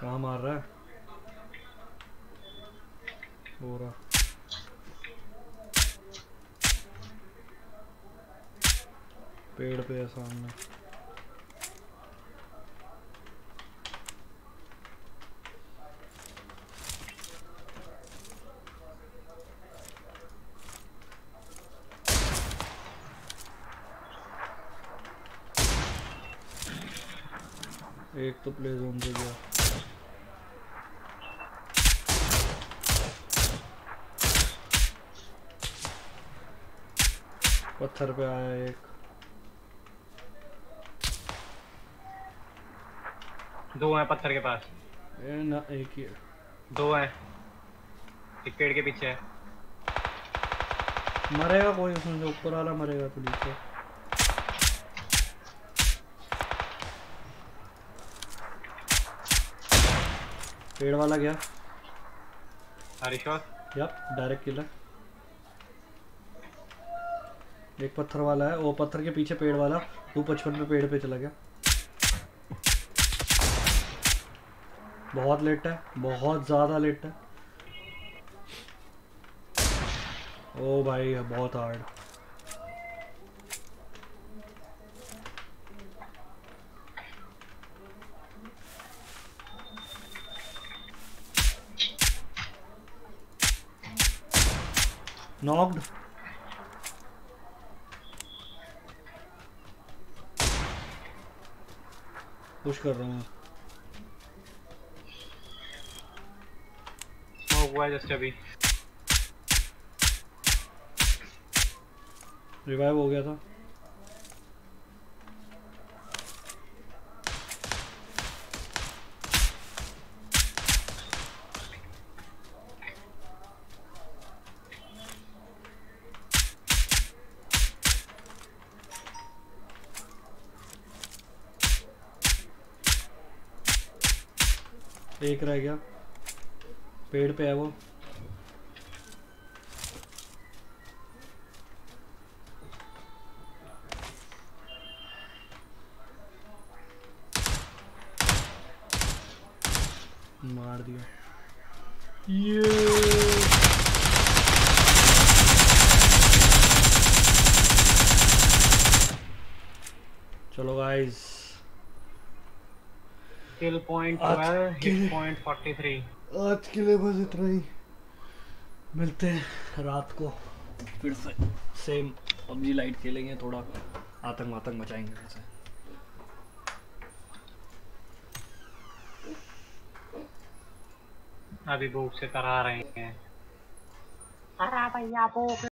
कहाँ मार रहा है? हो रहा। पेड़ पे है सामने। एक तो प्ले जोन पे गया पत्थर पे आया एक। दो हैं पत्थर के पास। ए ना एक ही है। दो हैं। एक पेड़ के पीछे है। मरेगा कोई उसमें जो ऊपर वाला मरेगा तो नीचे। पेड़ वाला गया। हरीश्वर यप डायरेक्ट किल है एक पत्थर वाला है वो पत्थर के पीछे पेड़ वाला टू पचपन पे पेड़ पे चला गया। बहुत लेट है बहुत ज़्यादा लेट है। ओ भाई बहुत हार्ड नॉक्ड पुश कर रहा हूँ। स्मोक हुआ जस्ट अभी रिवाइव हो गया था। एक रह गया। पेड़ पे है वो। मार दिया। ये चलो गाइस किल पॉइंट आज के- हिट पॉइंट 43 आज के लिए बस इतना ही। मिलते हैं रात को। फिर से सेम पबजी लाइट खेलेंगे थोड़ा आतंक वातंक मचाएँगे वैसे अभी भूख से करा रहे हैं। अरे भैया भूख